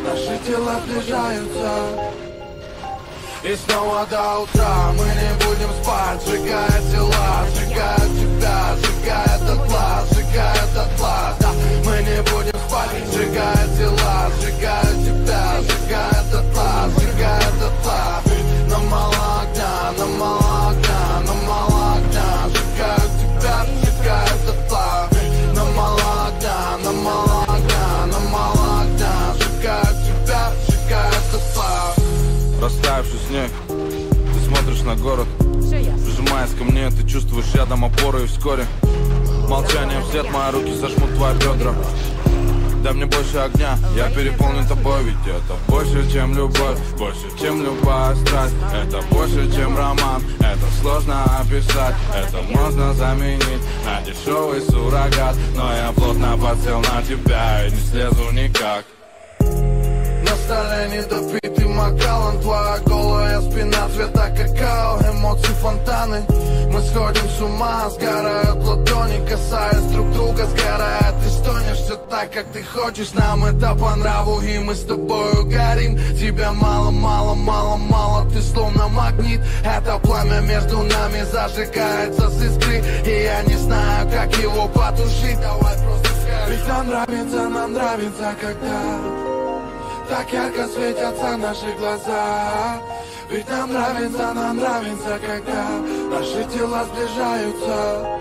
S45: Наши тела сближаются. И снова до утра мы не будем спать. Сжигая тела, сжигая тебя Сжигая дотла, сжигая дотла Да, мы не будем спать. Сжигая тела, сжигая тебя Сжигая дотла, сжигая дотла
S46: Растаявший снег Ты смотришь на город. Прижимаясь ко мне, ты чувствуешь рядом опору и вскоре Молчание вслед, мои руки сожмут твои бедра. Дай мне больше огня, я переполнен тобой Ведь это больше, чем любовь, больше, чем любая страсть. Это больше, чем роман, это сложно описать Это можно заменить на дешевый суррогат. Но я плотно подсел на тебя и не слезу никак
S45: На столе недопитый макалан Твоя голая спина цвета какао Эмоции фонтаны. Мы сходим с ума, сгорают ладони Касаясь друг друга, сгорает Ты стонешь все так, как ты хочешь. Нам это по нраву и мы с тобою горим. Тебя мало, мало, мало, мало. Ты словно магнит. Это пламя между нами зажигается с искры. И я не знаю, как его потушить. Давай просто скажи Ведь нам нравится, нам нравится, когда так ярко светятся наши глаза. Ведь нам нравится, нам нравится, когда Наши тела сближаются.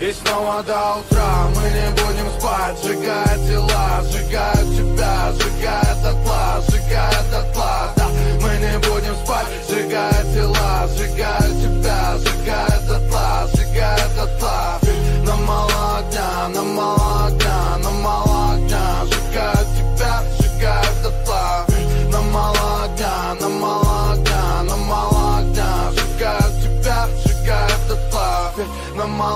S45: И снова до утра мы не будем спать. Сжигая тела, сжигая тебя Сжигая дотла, сжигая дотла. Да, мы не будем спать. Сжигая тела, сжигая тебя Сжигая дотла, сжигая дотла. Нам мало огня, нам мало огня